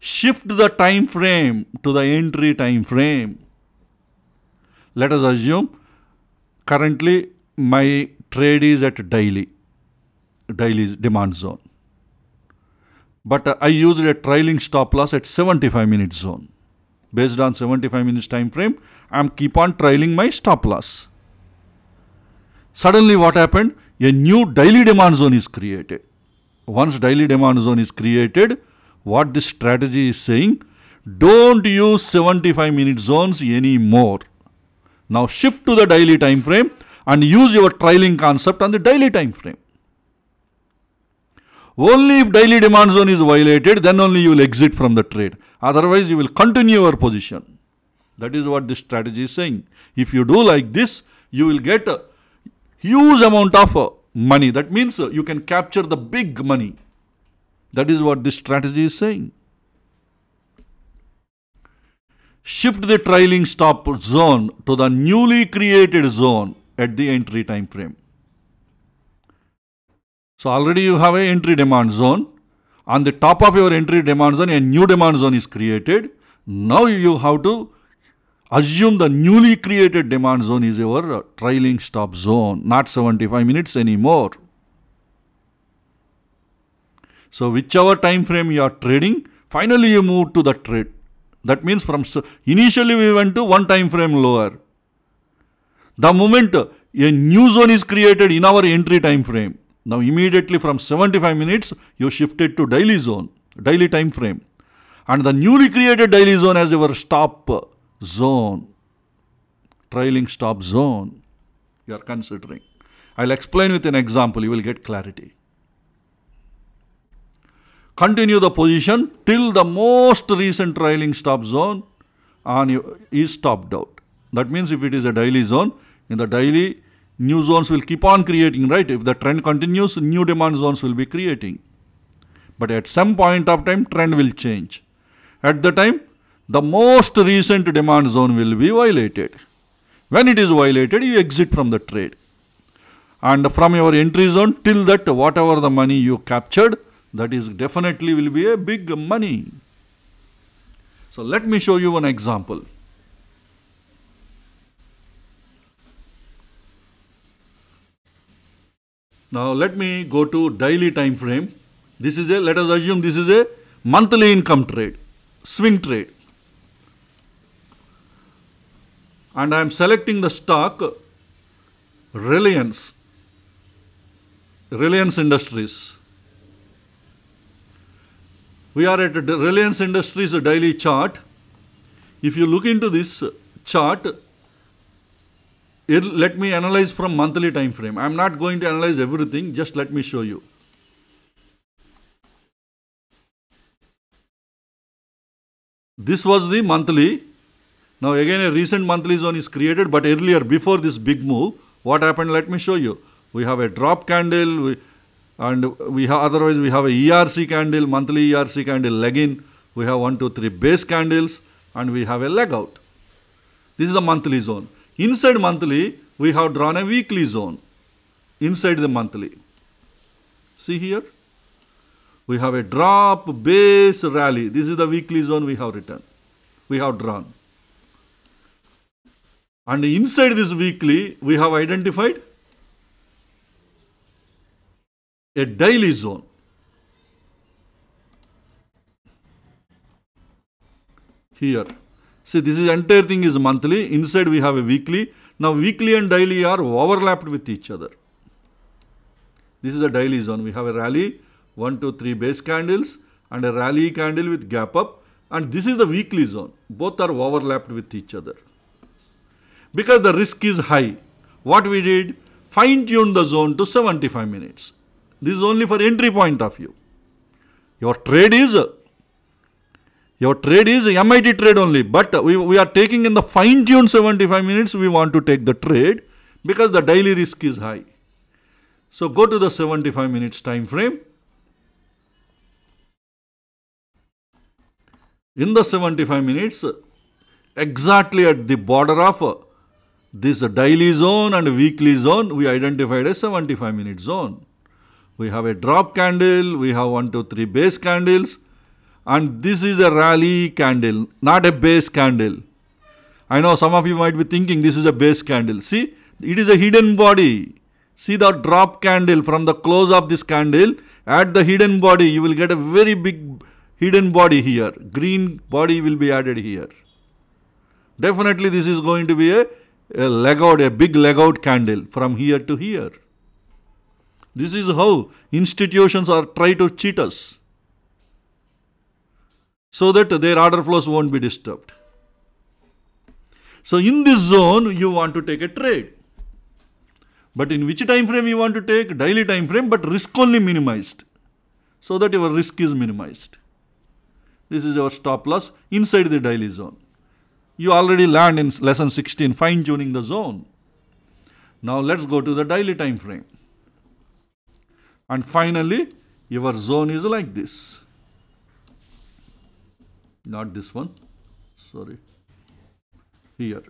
S1: Shift the time frame to the entry time frame. Let us assume currently my trade is at daily, daily demand zone but uh, I used a trailing stop loss at 75 minute zone. Based on 75 minutes time frame, I am keep on trailing my stop loss. Suddenly what happened? A new daily demand zone is created. Once daily demand zone is created, what this strategy is saying, don't use 75 minute zones anymore. Now shift to the daily time frame and use your trailing concept on the daily time frame. Only if daily demand zone is violated, then only you will exit from the trade. Otherwise, you will continue your position. That is what this strategy is saying. If you do like this, you will get a huge amount of uh, money. That means uh, you can capture the big money. That is what this strategy is saying. Shift the trailing stop zone to the newly created zone at the entry time frame. So already you have a entry demand zone. On the top of your entry demand zone, a new demand zone is created. Now you have to assume the newly created demand zone is your uh, trailing stop zone, not 75 minutes anymore. So whichever time frame you are trading, finally you move to the trade. That means from initially we went to one time frame lower. The moment a new zone is created in our entry time frame, now immediately from 75 minutes, you shifted to daily zone, daily time frame. And the newly created daily zone as your stop zone, trailing stop zone you are considering. I'll explain with an example, you will get clarity. Continue the position till the most recent trailing stop zone on you is stopped out. That means if it is a daily zone, in the daily new zones will keep on creating, right? If the trend continues, new demand zones will be creating. But at some point of time, trend will change. At the time, the most recent demand zone will be violated. When it is violated, you exit from the trade. And from your entry zone till that, whatever the money you captured, that is definitely will be a big money. So let me show you one example. Now let me go to daily time frame. This is a, let us assume this is a monthly income trade, swing trade. And I am selecting the stock Reliance, Reliance Industries. We are at Reliance Industries daily chart. If you look into this chart, let me analyze from monthly time frame. I am not going to analyze everything, just let me show you. This was the monthly. Now again a recent monthly zone is created, but earlier before this big move, what happened? Let me show you. we have a drop candle, we, and we have otherwise we have a ERC candle, monthly ERC candle leg in. We have one, two, three base candles, and we have a leg out. This is the monthly zone. Inside monthly, we have drawn a weekly zone inside the monthly. See here? We have a drop, base, rally. This is the weekly zone we have written. We have drawn. And inside this weekly, we have identified a daily zone. Here. See, this is entire thing is monthly. Inside we have a weekly. Now, weekly and daily are overlapped with each other. This is a daily zone. We have a rally, one, two, three base candles, and a rally candle with gap up. And this is the weekly zone. Both are overlapped with each other. Because the risk is high, what we did, fine tune the zone to 75 minutes. This is only for entry point of view. Your trade is your trade is MIT trade only, but we, we are taking in the fine tune 75 minutes. We want to take the trade because the daily risk is high. So go to the 75 minutes time frame. In the 75 minutes, exactly at the border of this daily zone and weekly zone, we identified a 75 minute zone. We have a drop candle, we have 1, 2, 3 base candles, and this is a rally candle, not a base candle. I know some of you might be thinking this is a base candle. See, it is a hidden body. See the drop candle from the close of this candle. At the hidden body, you will get a very big hidden body here. Green body will be added here. Definitely this is going to be a, a leg out, a big leg out candle from here to here. This is how institutions are try to cheat us so that their order flows won't be disturbed. So in this zone, you want to take a trade. But in which time frame you want to take? Daily time frame, but risk only minimized. So that your risk is minimized. This is your stop loss inside the daily zone. You already learned in lesson 16 fine tuning the zone. Now let's go to the daily time frame. And finally, your zone is like this. Not this one, sorry. Here.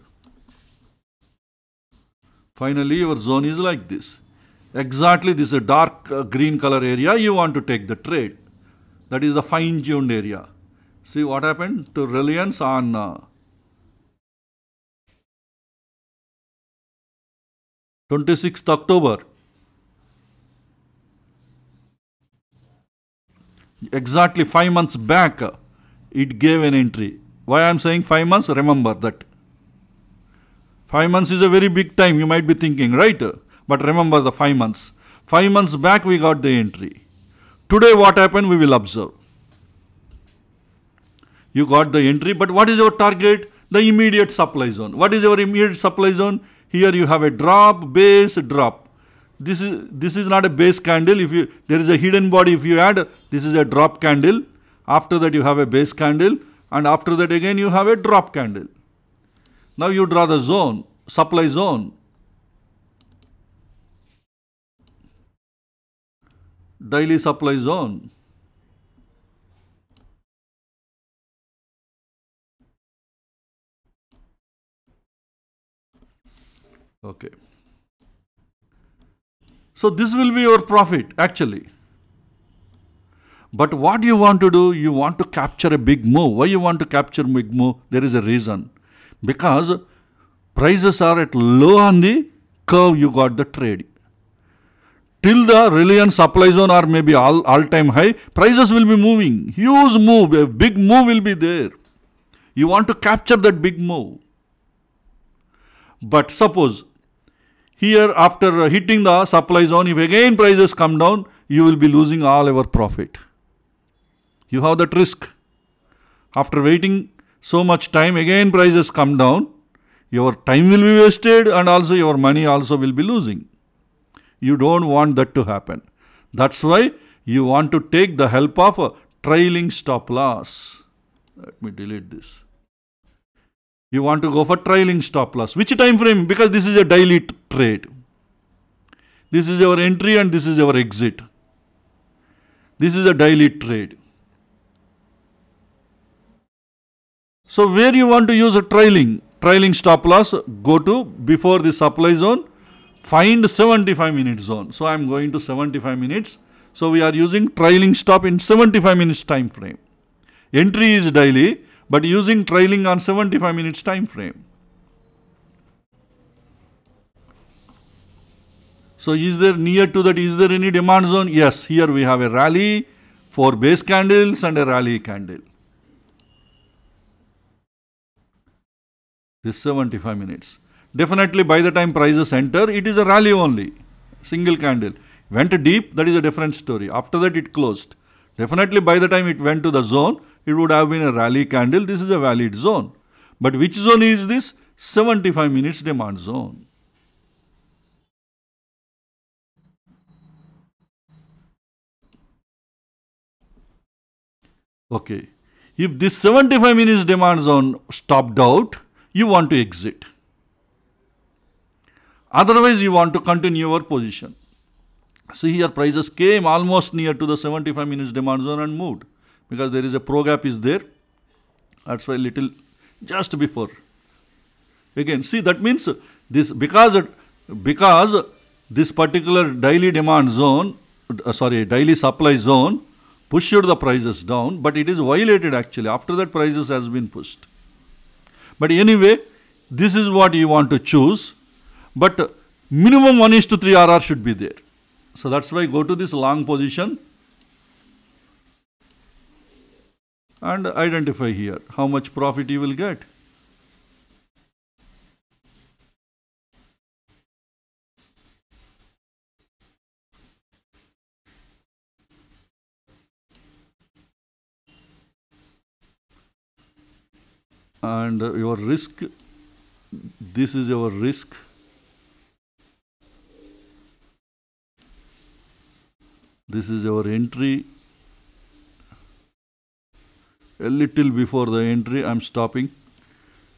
S1: Finally, your zone is like this. Exactly this is a dark uh, green color area you want to take the trade. That is the fine tuned area. See what happened to Reliance on uh, 26th October. Exactly five months back, it gave an entry. Why I am saying five months? Remember that. Five months is a very big time, you might be thinking, right? But remember the five months. Five months back, we got the entry. Today, what happened, we will observe. You got the entry, but what is your target? The immediate supply zone. What is your immediate supply zone? Here you have a drop, base, drop. This is this is not a base candle. If you there is a hidden body, if you add, this is a drop candle. After that, you have a base candle, and after that again you have a drop candle. Now you draw the zone, supply zone. Daily supply zone. Okay. So this will be your profit actually. But what you want to do, you want to capture a big move. Why you want to capture big move? There is a reason. Because prices are at low on the curve, you got the trade. Till the Reliance supply zone or maybe all, all time high, prices will be moving. Huge move, a big move will be there. You want to capture that big move. But suppose here after hitting the supply zone, if again prices come down, you will be losing all your profit. You have that risk. After waiting so much time, again prices come down, your time will be wasted and also your money also will be losing. You don't want that to happen. That's why you want to take the help of a trailing stop loss. Let me delete this. You want to go for trailing stop loss. Which time frame? Because this is a daily trade. This is your entry and this is your exit. This is a daily trade. So where you want to use a trailing, trailing stop loss, go to before the supply zone, find 75 minute zone. So I am going to 75 minutes. So we are using trailing stop in 75 minutes time frame. Entry is daily, but using trailing on 75 minutes time frame. So is there near to that, is there any demand zone? Yes, here we have a rally, four base candles and a rally candle. This 75 minutes. Definitely by the time prices enter, it is a rally only, single candle. Went deep, that is a different story. After that it closed. Definitely by the time it went to the zone, it would have been a rally candle. This is a valid zone. But which zone is this? 75 minutes demand zone. Okay. If this 75 minutes demand zone stopped out, you want to exit. Otherwise, you want to continue your position. See here, prices came almost near to the 75 minutes demand zone and moved because there is a pro gap is there. That's why little just before. Again, see that means this because because this particular daily demand zone, uh, sorry, daily supply zone pushed the prices down, but it is violated actually. After that, prices has been pushed. But anyway, this is what you want to choose. But minimum 1 is to 3 RR should be there. So that's why go to this long position and identify here how much profit you will get. and your risk this is your risk this is your entry a little before the entry I'm stopping.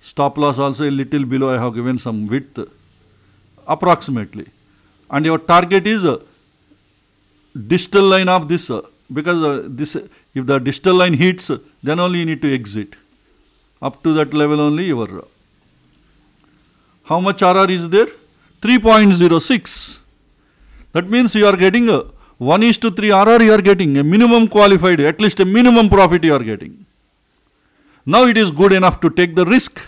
S1: Stop loss also a little below I have given some width approximately. And your target is a distal line of this uh, because uh, this uh, if the distal line hits uh, then only you need to exit. Up to that level only your how much RR is there? 3.06 that means you are getting a 1 is to 3 RR you are getting a minimum qualified at least a minimum profit you are getting. Now it is good enough to take the risk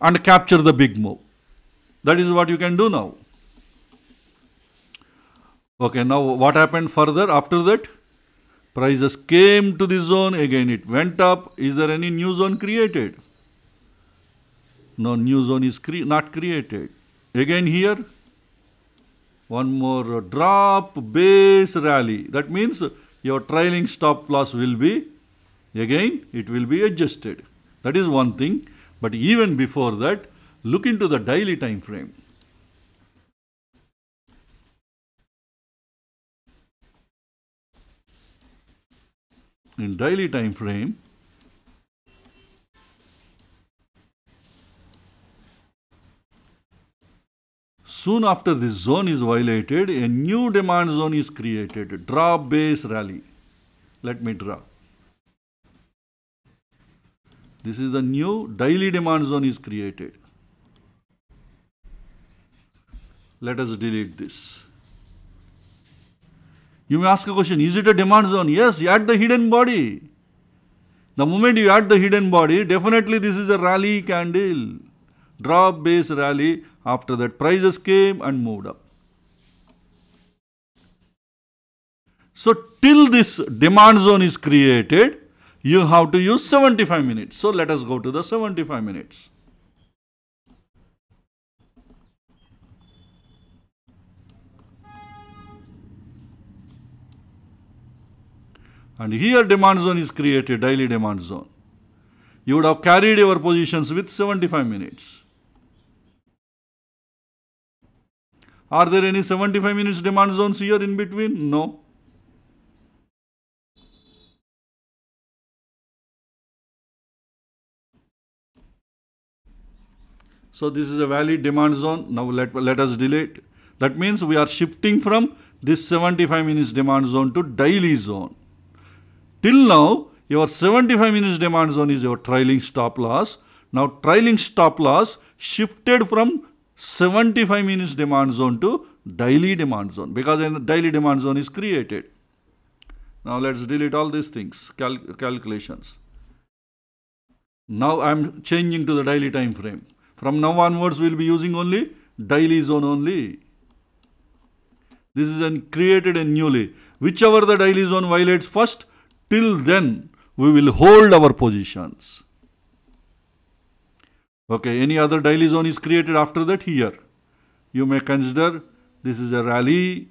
S1: and capture the big move. That is what you can do now. Okay now what happened further after that? Prices came to the zone again it went up. Is there any new zone created? No new zone is cre not created. Again here one more drop base rally. That means your trailing stop loss will be again it will be adjusted. That is one thing. But even before that look into the daily time frame. In daily time frame soon after this zone is violated a new demand zone is created drop base rally let me draw this is the new daily demand zone is created let us delete this you may ask a question, is it a demand zone? Yes, you add the hidden body. The moment you add the hidden body, definitely this is a rally candle. Drop base rally. After that, prices came and moved up. So, till this demand zone is created, you have to use 75 minutes. So, let us go to the 75 minutes. and here demand zone is created, daily demand zone. You would have carried your positions with 75 minutes. Are there any 75 minutes demand zones here in between? No. So this is a valid demand zone. Now let, let us delete. That means we are shifting from this 75 minutes demand zone to daily zone. Till now, your 75 minutes demand zone is your trailing stop loss. Now, trailing stop loss shifted from 75 minutes demand zone to daily demand zone because a daily demand zone is created. Now, let's delete all these things, cal calculations. Now, I am changing to the daily time frame. From now onwards, we will be using only daily zone only. This is an created and newly. Whichever the daily zone violates first, till then we will hold our positions. Okay, any other daily zone is created after that here. You may consider this is a rally,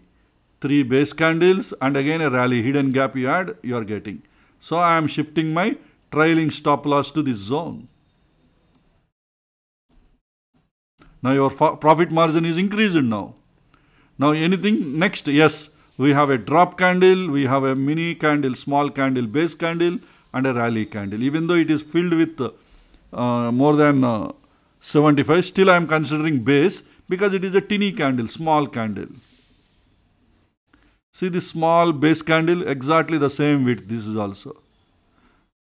S1: three base candles and again a rally hidden gap you add, you are getting. So I am shifting my trailing stop loss to this zone. Now your profit margin is increased now. Now anything next, yes, we have a drop candle, we have a mini candle, small candle, base candle and a rally candle. Even though it is filled with uh, more than uh, 75, still I am considering base because it is a tiny candle, small candle. See this small base candle, exactly the same width, this is also.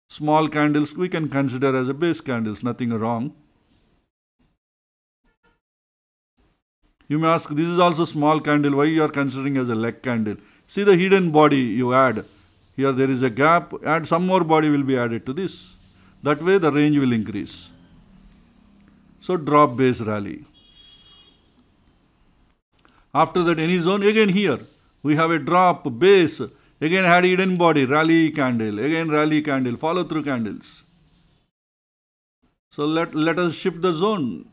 S1: Small candles we can consider as a base candles, nothing wrong. You may ask, this is also small candle, why you are considering as a leg candle? See the hidden body you add. Here there is a gap, add some more body will be added to this. That way the range will increase. So drop base rally. After that any zone, again here, we have a drop base, again had hidden body, rally candle, again rally candle, follow through candles. So let, let us shift the zone.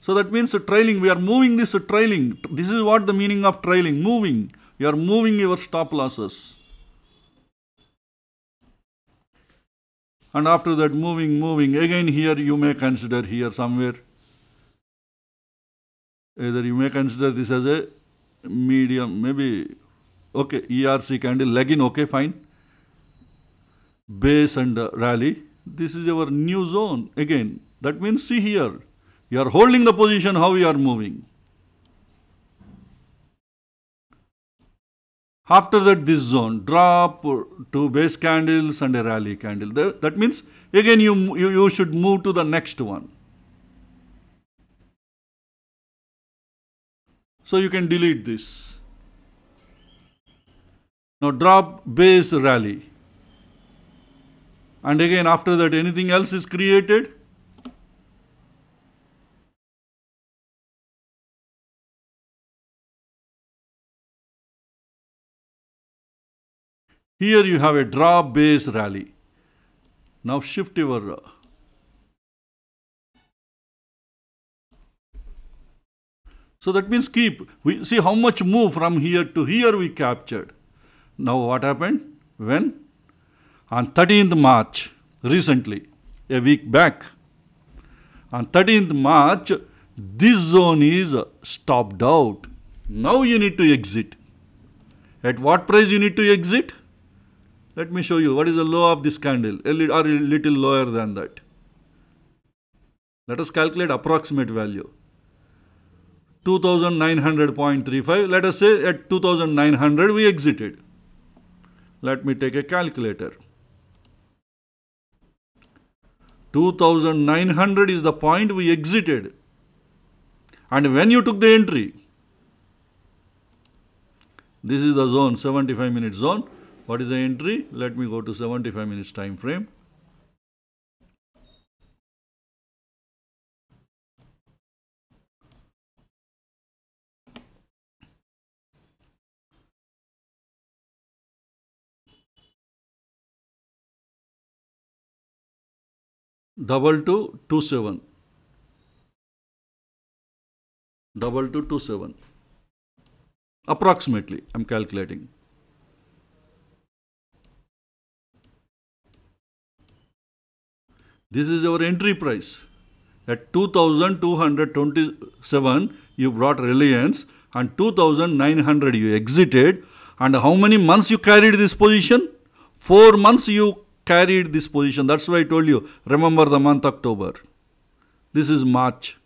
S1: So that means trailing, we are moving this trailing. This is what the meaning of trailing, moving. You are moving your stop losses. And after that moving, moving, again here you may consider here somewhere. Either you may consider this as a medium, maybe, okay, ERC candle, legging, okay, fine. Base and uh, rally. This is our new zone. Again, that means see here you are holding the position how you are moving. After that this zone, drop two base candles and a rally candle. That means again you, you, you should move to the next one. So you can delete this. Now drop base rally. And again after that anything else is created Here you have a drop base rally. Now shift your uh, So that means keep. We see how much move from here to here we captured. Now what happened? When? On 13th March, recently, a week back, on 13th March, this zone is stopped out. Now you need to exit. At what price you need to exit? Let me show you what is the low of this candle, a little, or a little lower than that. Let us calculate approximate value. 2900.35. Let us say at 2900 we exited. Let me take a calculator. 2900 is the point we exited. And when you took the entry, this is the zone, 75 minute zone. What is the entry? Let me go to 75 minutes time frame. double two seven double two two seven approximately I'm calculating This is your entry price. At 2227 you brought Reliance and 2900 you exited and how many months you carried this position? 4 months you carried this position. That's why I told you remember the month October. This is March.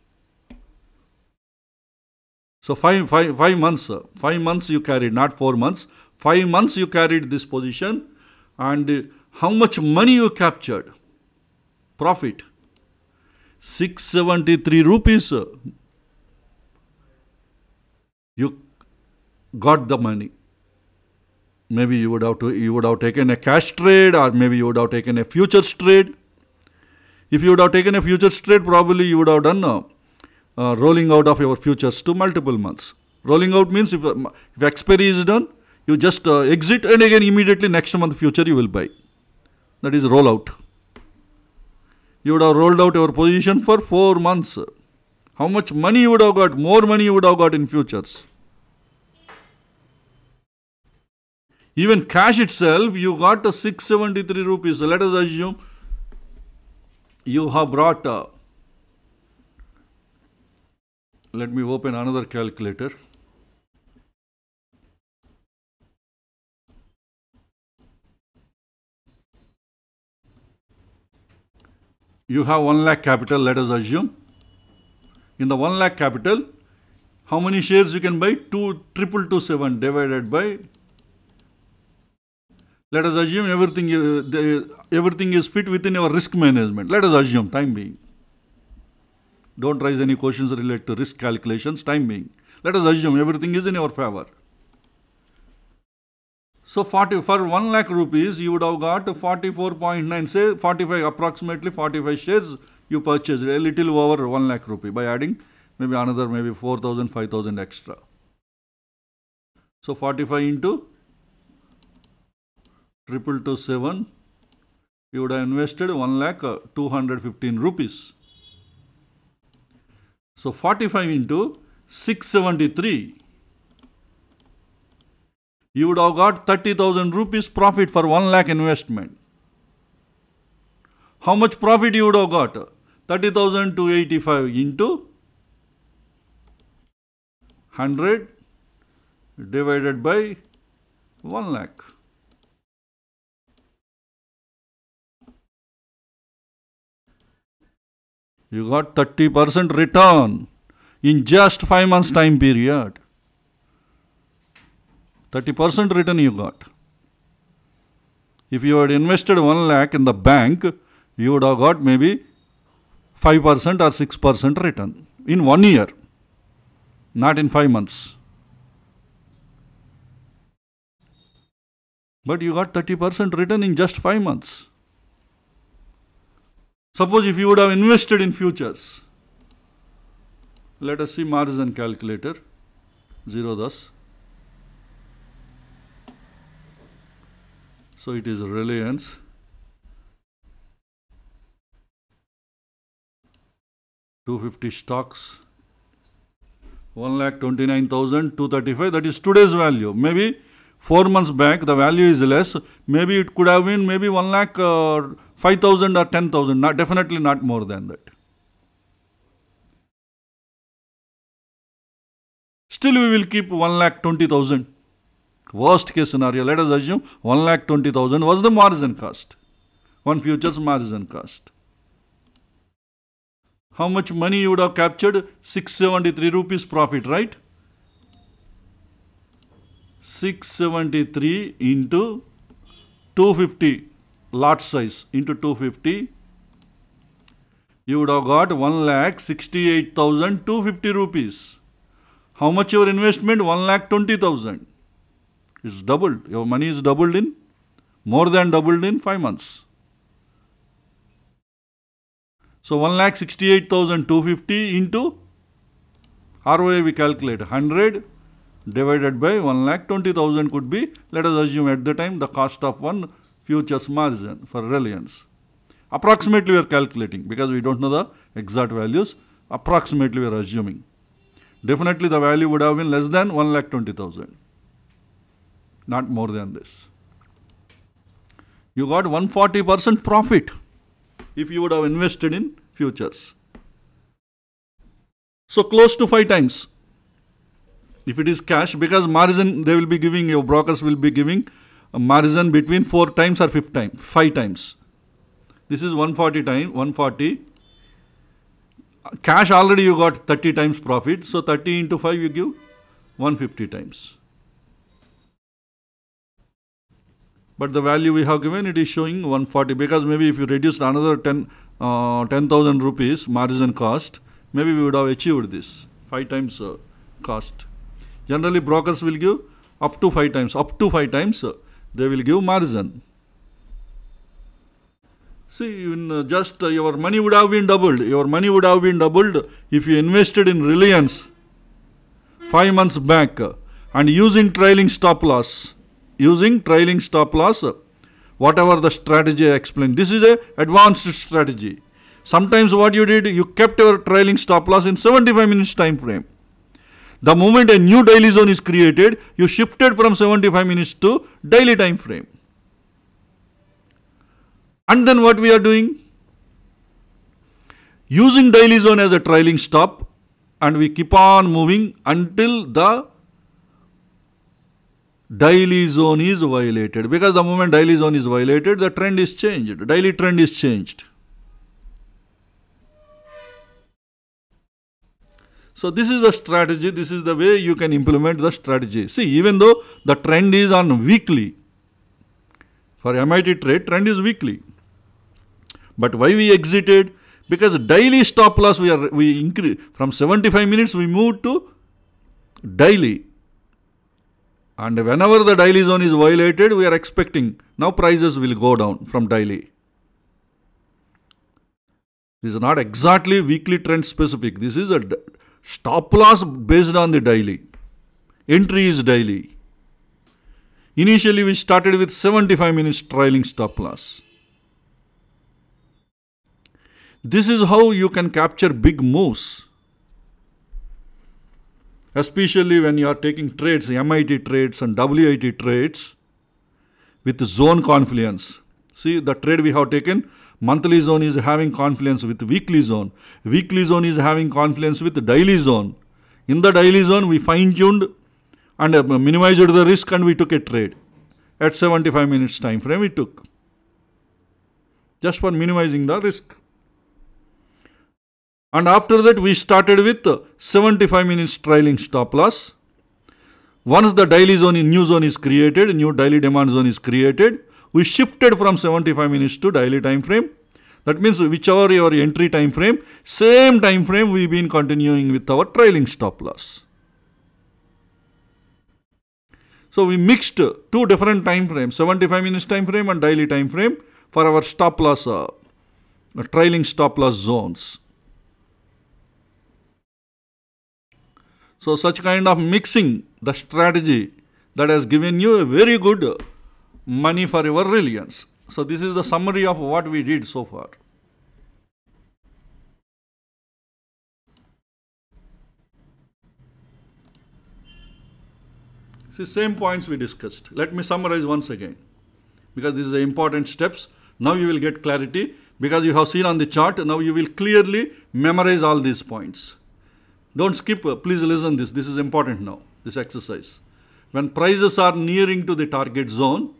S1: So five, five, five months, five months you carried, not four months. Five months you carried this position, and how much money you captured? Profit. 673 rupees. You got the money. Maybe you would have to, you would have taken a cash trade, or maybe you would have taken a futures trade. If you would have taken a futures trade, probably you would have done uh, uh, rolling out of your futures to multiple months. Rolling out means if, uh, if expiry is done, you just exit and again immediately next month future you will buy. That is roll out. You would have rolled out your position for four months. How much money you would have got? More money you would have got in futures. Even cash itself, you got a 673 rupees. So let us assume you have brought. Let me open another calculator. You have 1 lakh capital, let us assume. In the 1 lakh capital, how many shares you can buy? 2 triple two seven divided by let us assume everything uh, the, everything is fit within our risk management. Let us assume time being. Don't raise any questions related to risk calculations. Time being. Let us assume everything is in our favor. So 40 for 1 lakh rupees you would have got 44.9 say 45 approximately 45 shares you purchased a little over 1 lakh rupee by adding maybe another maybe 4000 5000 extra. So 45 into triple two seven, you would have invested one lakh uh, two hundred fifteen rupees. So forty five into six seventy three. You would have got thirty thousand rupees profit for one lakh investment. How much profit you would have got? Thirty thousand two eighty five into hundred divided by one lakh. You got 30% return in just 5 months time period. 30% return you got. If you had invested 1 lakh in the bank, you would have got maybe 5% or 6% return in one year, not in 5 months. But you got 30% return in just 5 months. Suppose if you would have invested in futures, let us see margin calculator, Zerodha. So it is Reliance. Two fifty stocks, one lakh twenty nine thousand two thirty five. That is today's value. Maybe four months back the value is less. Maybe it could have been maybe one lakh uh, 5000 or 10000 not definitely not more than that still we will keep 1 lakh 20000 worst case scenario let us assume 1 lakh 20000 was the margin cost one futures margin cost how much money you would have captured 673 rupees profit right 673 into 250 lot size into 250 you would have got 1 lakh 68,250 rupees. How much your investment? 1 lakh 20,000. It's doubled. Your money is doubled in more than doubled in 5 months. So 1 lakh 68,250 into ROA we calculate 100 divided by 1 lakh 20,000 could be let us assume at the time the cost of one futures margin for Reliance. Approximately we are calculating because we don't know the exact values. Approximately we are assuming. Definitely the value would have been less than 1 lakh 20,000. Not more than this. You got 140% profit if you would have invested in futures. So close to 5 times. If it is cash, because margin they will be giving, your brokers will be giving a margin between 4 times or 5 times, 5 times. This is 140 time, 140. cash already you got 30 times profit. So 30 into 5 you give 150 times. But the value we have given it is showing 140 because maybe if you reduced another 10 uh, 10,000 rupees margin cost, maybe we would have achieved this 5 times uh, cost. Generally brokers will give up to 5 times, up to 5 times uh, they will give margin. See, in uh, just uh, your money would have been doubled. Your money would have been doubled if you invested in Reliance five months back uh, and using trailing stop loss. Using trailing stop loss, whatever the strategy I explained. This is a advanced strategy. Sometimes what you did, you kept your trailing stop loss in 75 minutes time frame. The moment a new daily zone is created, you shifted from 75 minutes to daily time frame. And then what we are doing? Using daily zone as a trailing stop and we keep on moving until the daily zone is violated. Because the moment daily zone is violated the trend is changed. Daily trend is changed. So this is the strategy. This is the way you can implement the strategy. See even though the trend is on weekly for MIT trade trend is weekly. But why we exited? Because daily stop loss we are we increase from 75 minutes we move to daily. And whenever the daily zone is violated, we are expecting now prices will go down from daily. This is not exactly weekly trend specific. This is a stop loss based on the daily. Entry is daily. Initially, we started with 75 minutes trailing stop loss. This is how you can capture big moves. Especially when you are taking trades, MIT trades and WIT trades with zone confluence. See the trade we have taken, monthly zone is having confluence with weekly zone. Weekly zone is having confluence with daily zone. In the daily zone, we fine tuned and uh, minimized the risk and we took a trade. At 75 minutes time frame, we took. Just for minimizing the risk. And after that, we started with 75 minutes trailing stop loss. Once the daily zone, new zone is created, new daily demand zone is created, we shifted from 75 minutes to daily time frame. That means whichever your entry time frame, same time frame we've been continuing with our trailing stop loss. So we mixed two different time frames, 75 minutes time frame and daily time frame for our stop loss, uh, trailing stop loss zones. So such kind of mixing the strategy that has given you a very good money for your reliance. So this is the summary of what we did so far. See same points we discussed. Let me summarize once again because these are important steps. Now you will get clarity because you have seen on the chart. Now you will clearly memorize all these points. Don't skip, uh, please listen this. This is important now, this exercise. When prices are nearing to the target zone,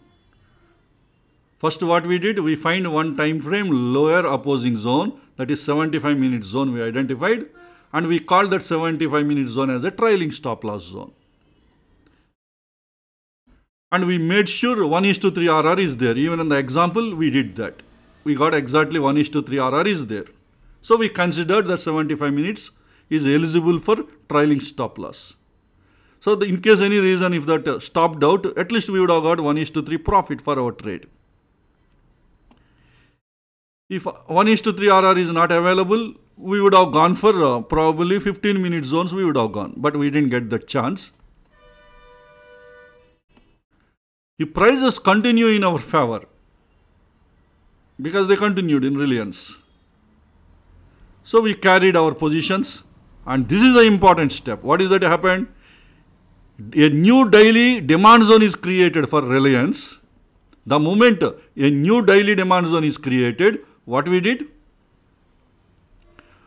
S1: first what we did, we find one time frame lower opposing zone, that is 75 minute zone we identified, and we call that 75 minute zone as a trailing stop loss zone. And we made sure 1 is to 3 RR is there. Even in the example, we did that. We got exactly 1 is to 3 RR is there. So we considered the 75 minutes is eligible for trailing stop loss. So the, in case any reason if that uh, stopped out, at least we would have got 1 is to 3 profit for our trade. If 1 is to 3 RR is not available, we would have gone for uh, probably 15 minute zones we would have gone, but we didn't get that chance. If prices continue in our favor, because they continued in reliance. So we carried our positions and this is the important step. What is that happened? A new daily demand zone is created for Reliance. The moment a new daily demand zone is created, what we did?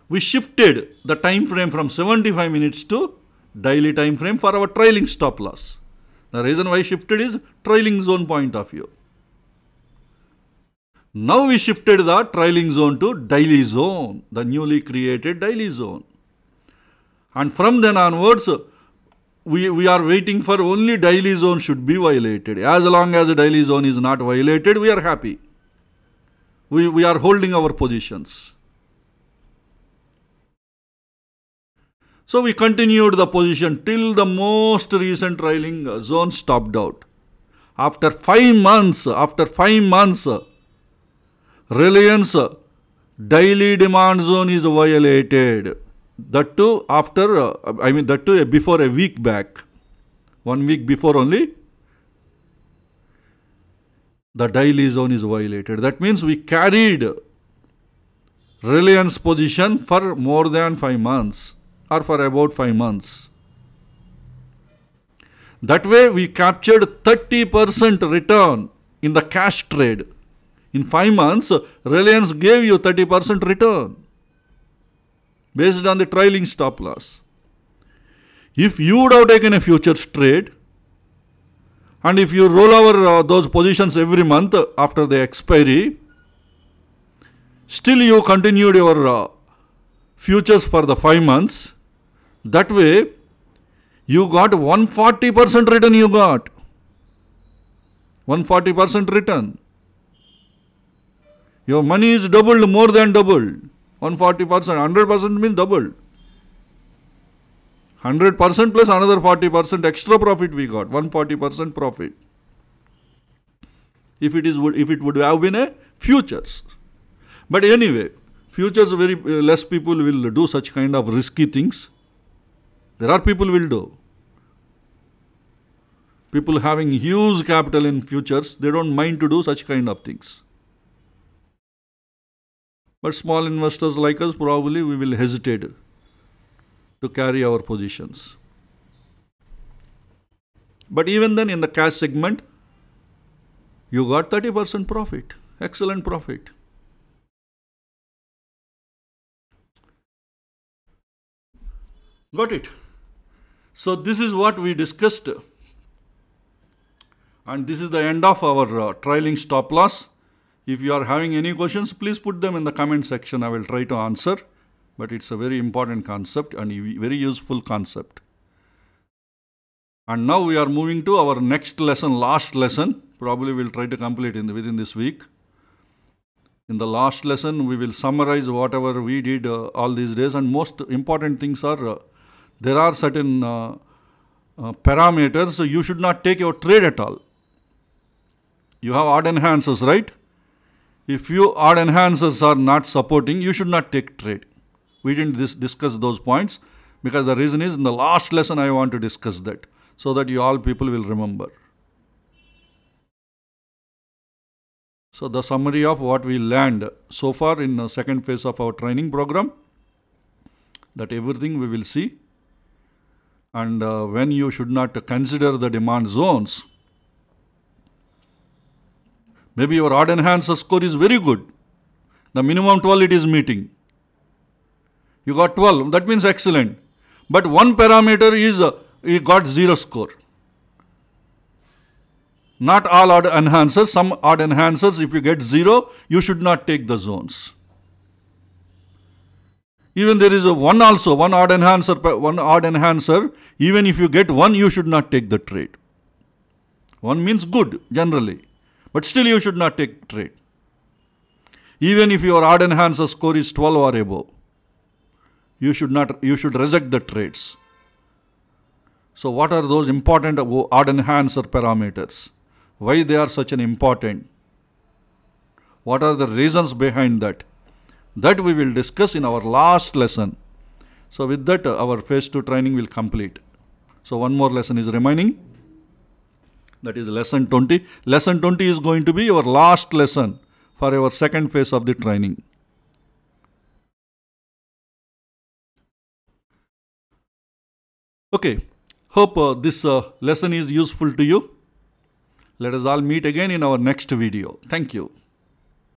S1: We shifted the time frame from 75 minutes to daily time frame for our trailing stop loss. The reason why shifted is trailing zone point of view. Now we shifted the trailing zone to daily zone, the newly created daily zone. And from then onwards, we, we are waiting for only daily zone should be violated. As long as the daily zone is not violated, we are happy. We, we are holding our positions. So we continued the position till the most recent trailing zone stopped out. After five months, after five months, Reliance daily demand zone is violated. That too after, uh, I mean, that too before a week back. One week before only, the daily zone is violated. That means we carried Reliance position for more than five months or for about five months. That way, we captured 30% return in the cash trade. In five months, Reliance gave you 30% return based on the trailing stop loss. If you would have taken a futures trade, and if you roll over uh, those positions every month after the expiry, still you continued your uh, futures for the five months. That way, you got 140% return you got. 140% return. Your money is doubled, more than doubled. 140%, 100% means doubled. 100% plus another 40% extra profit we got, 140% profit. If it is if it would have been a futures. But anyway, futures very uh, less people will do such kind of risky things. There are people will do. People having huge capital in futures, they don't mind to do such kind of things. But small investors like us, probably we will hesitate to carry our positions. But even then, in the cash segment, you got 30% profit. Excellent profit. Got it? So, this is what we discussed. And this is the end of our uh, trailing stop loss. If you are having any questions, please put them in the comment section. I will try to answer. But it's a very important concept and very useful concept. And now we are moving to our next lesson, last lesson. Probably we'll try to complete in the, within this week. In the last lesson, we will summarize whatever we did uh, all these days. And most important things are, uh, there are certain uh, uh parameters, so you should not take your trade at all. You have odd enhancers, right? If you odd enhancers are not supporting, you should not take trade. We didn't dis discuss those points because the reason is in the last lesson I want to discuss that so that you all people will remember. So the summary of what we learned so far in the second phase of our training program that everything we will see and uh, when you should not consider the demand zones Maybe your odd enhancer score is very good. The minimum 12 it is meeting. You got 12, that means excellent. But one parameter is uh, you got 0 score. Not all odd enhancers, some odd enhancers, if you get 0, you should not take the zones. Even there is a 1 also, one odd enhancer, one odd enhancer, even if you get 1, you should not take the trade. 1 means good, generally. But still you should not take trade. Even if your odd enhancer score is 12 or above, you should not you should reject the trades. So what are those important odd enhancer parameters? Why they are such an important? What are the reasons behind that? That we will discuss in our last lesson. So with that our phase 2 training will complete. So one more lesson is remaining. That is lesson 20. Lesson 20 is going to be your last lesson for your second phase of the training. Okay, hope uh, this uh, lesson is useful to you. Let us all meet again in our next video. Thank you.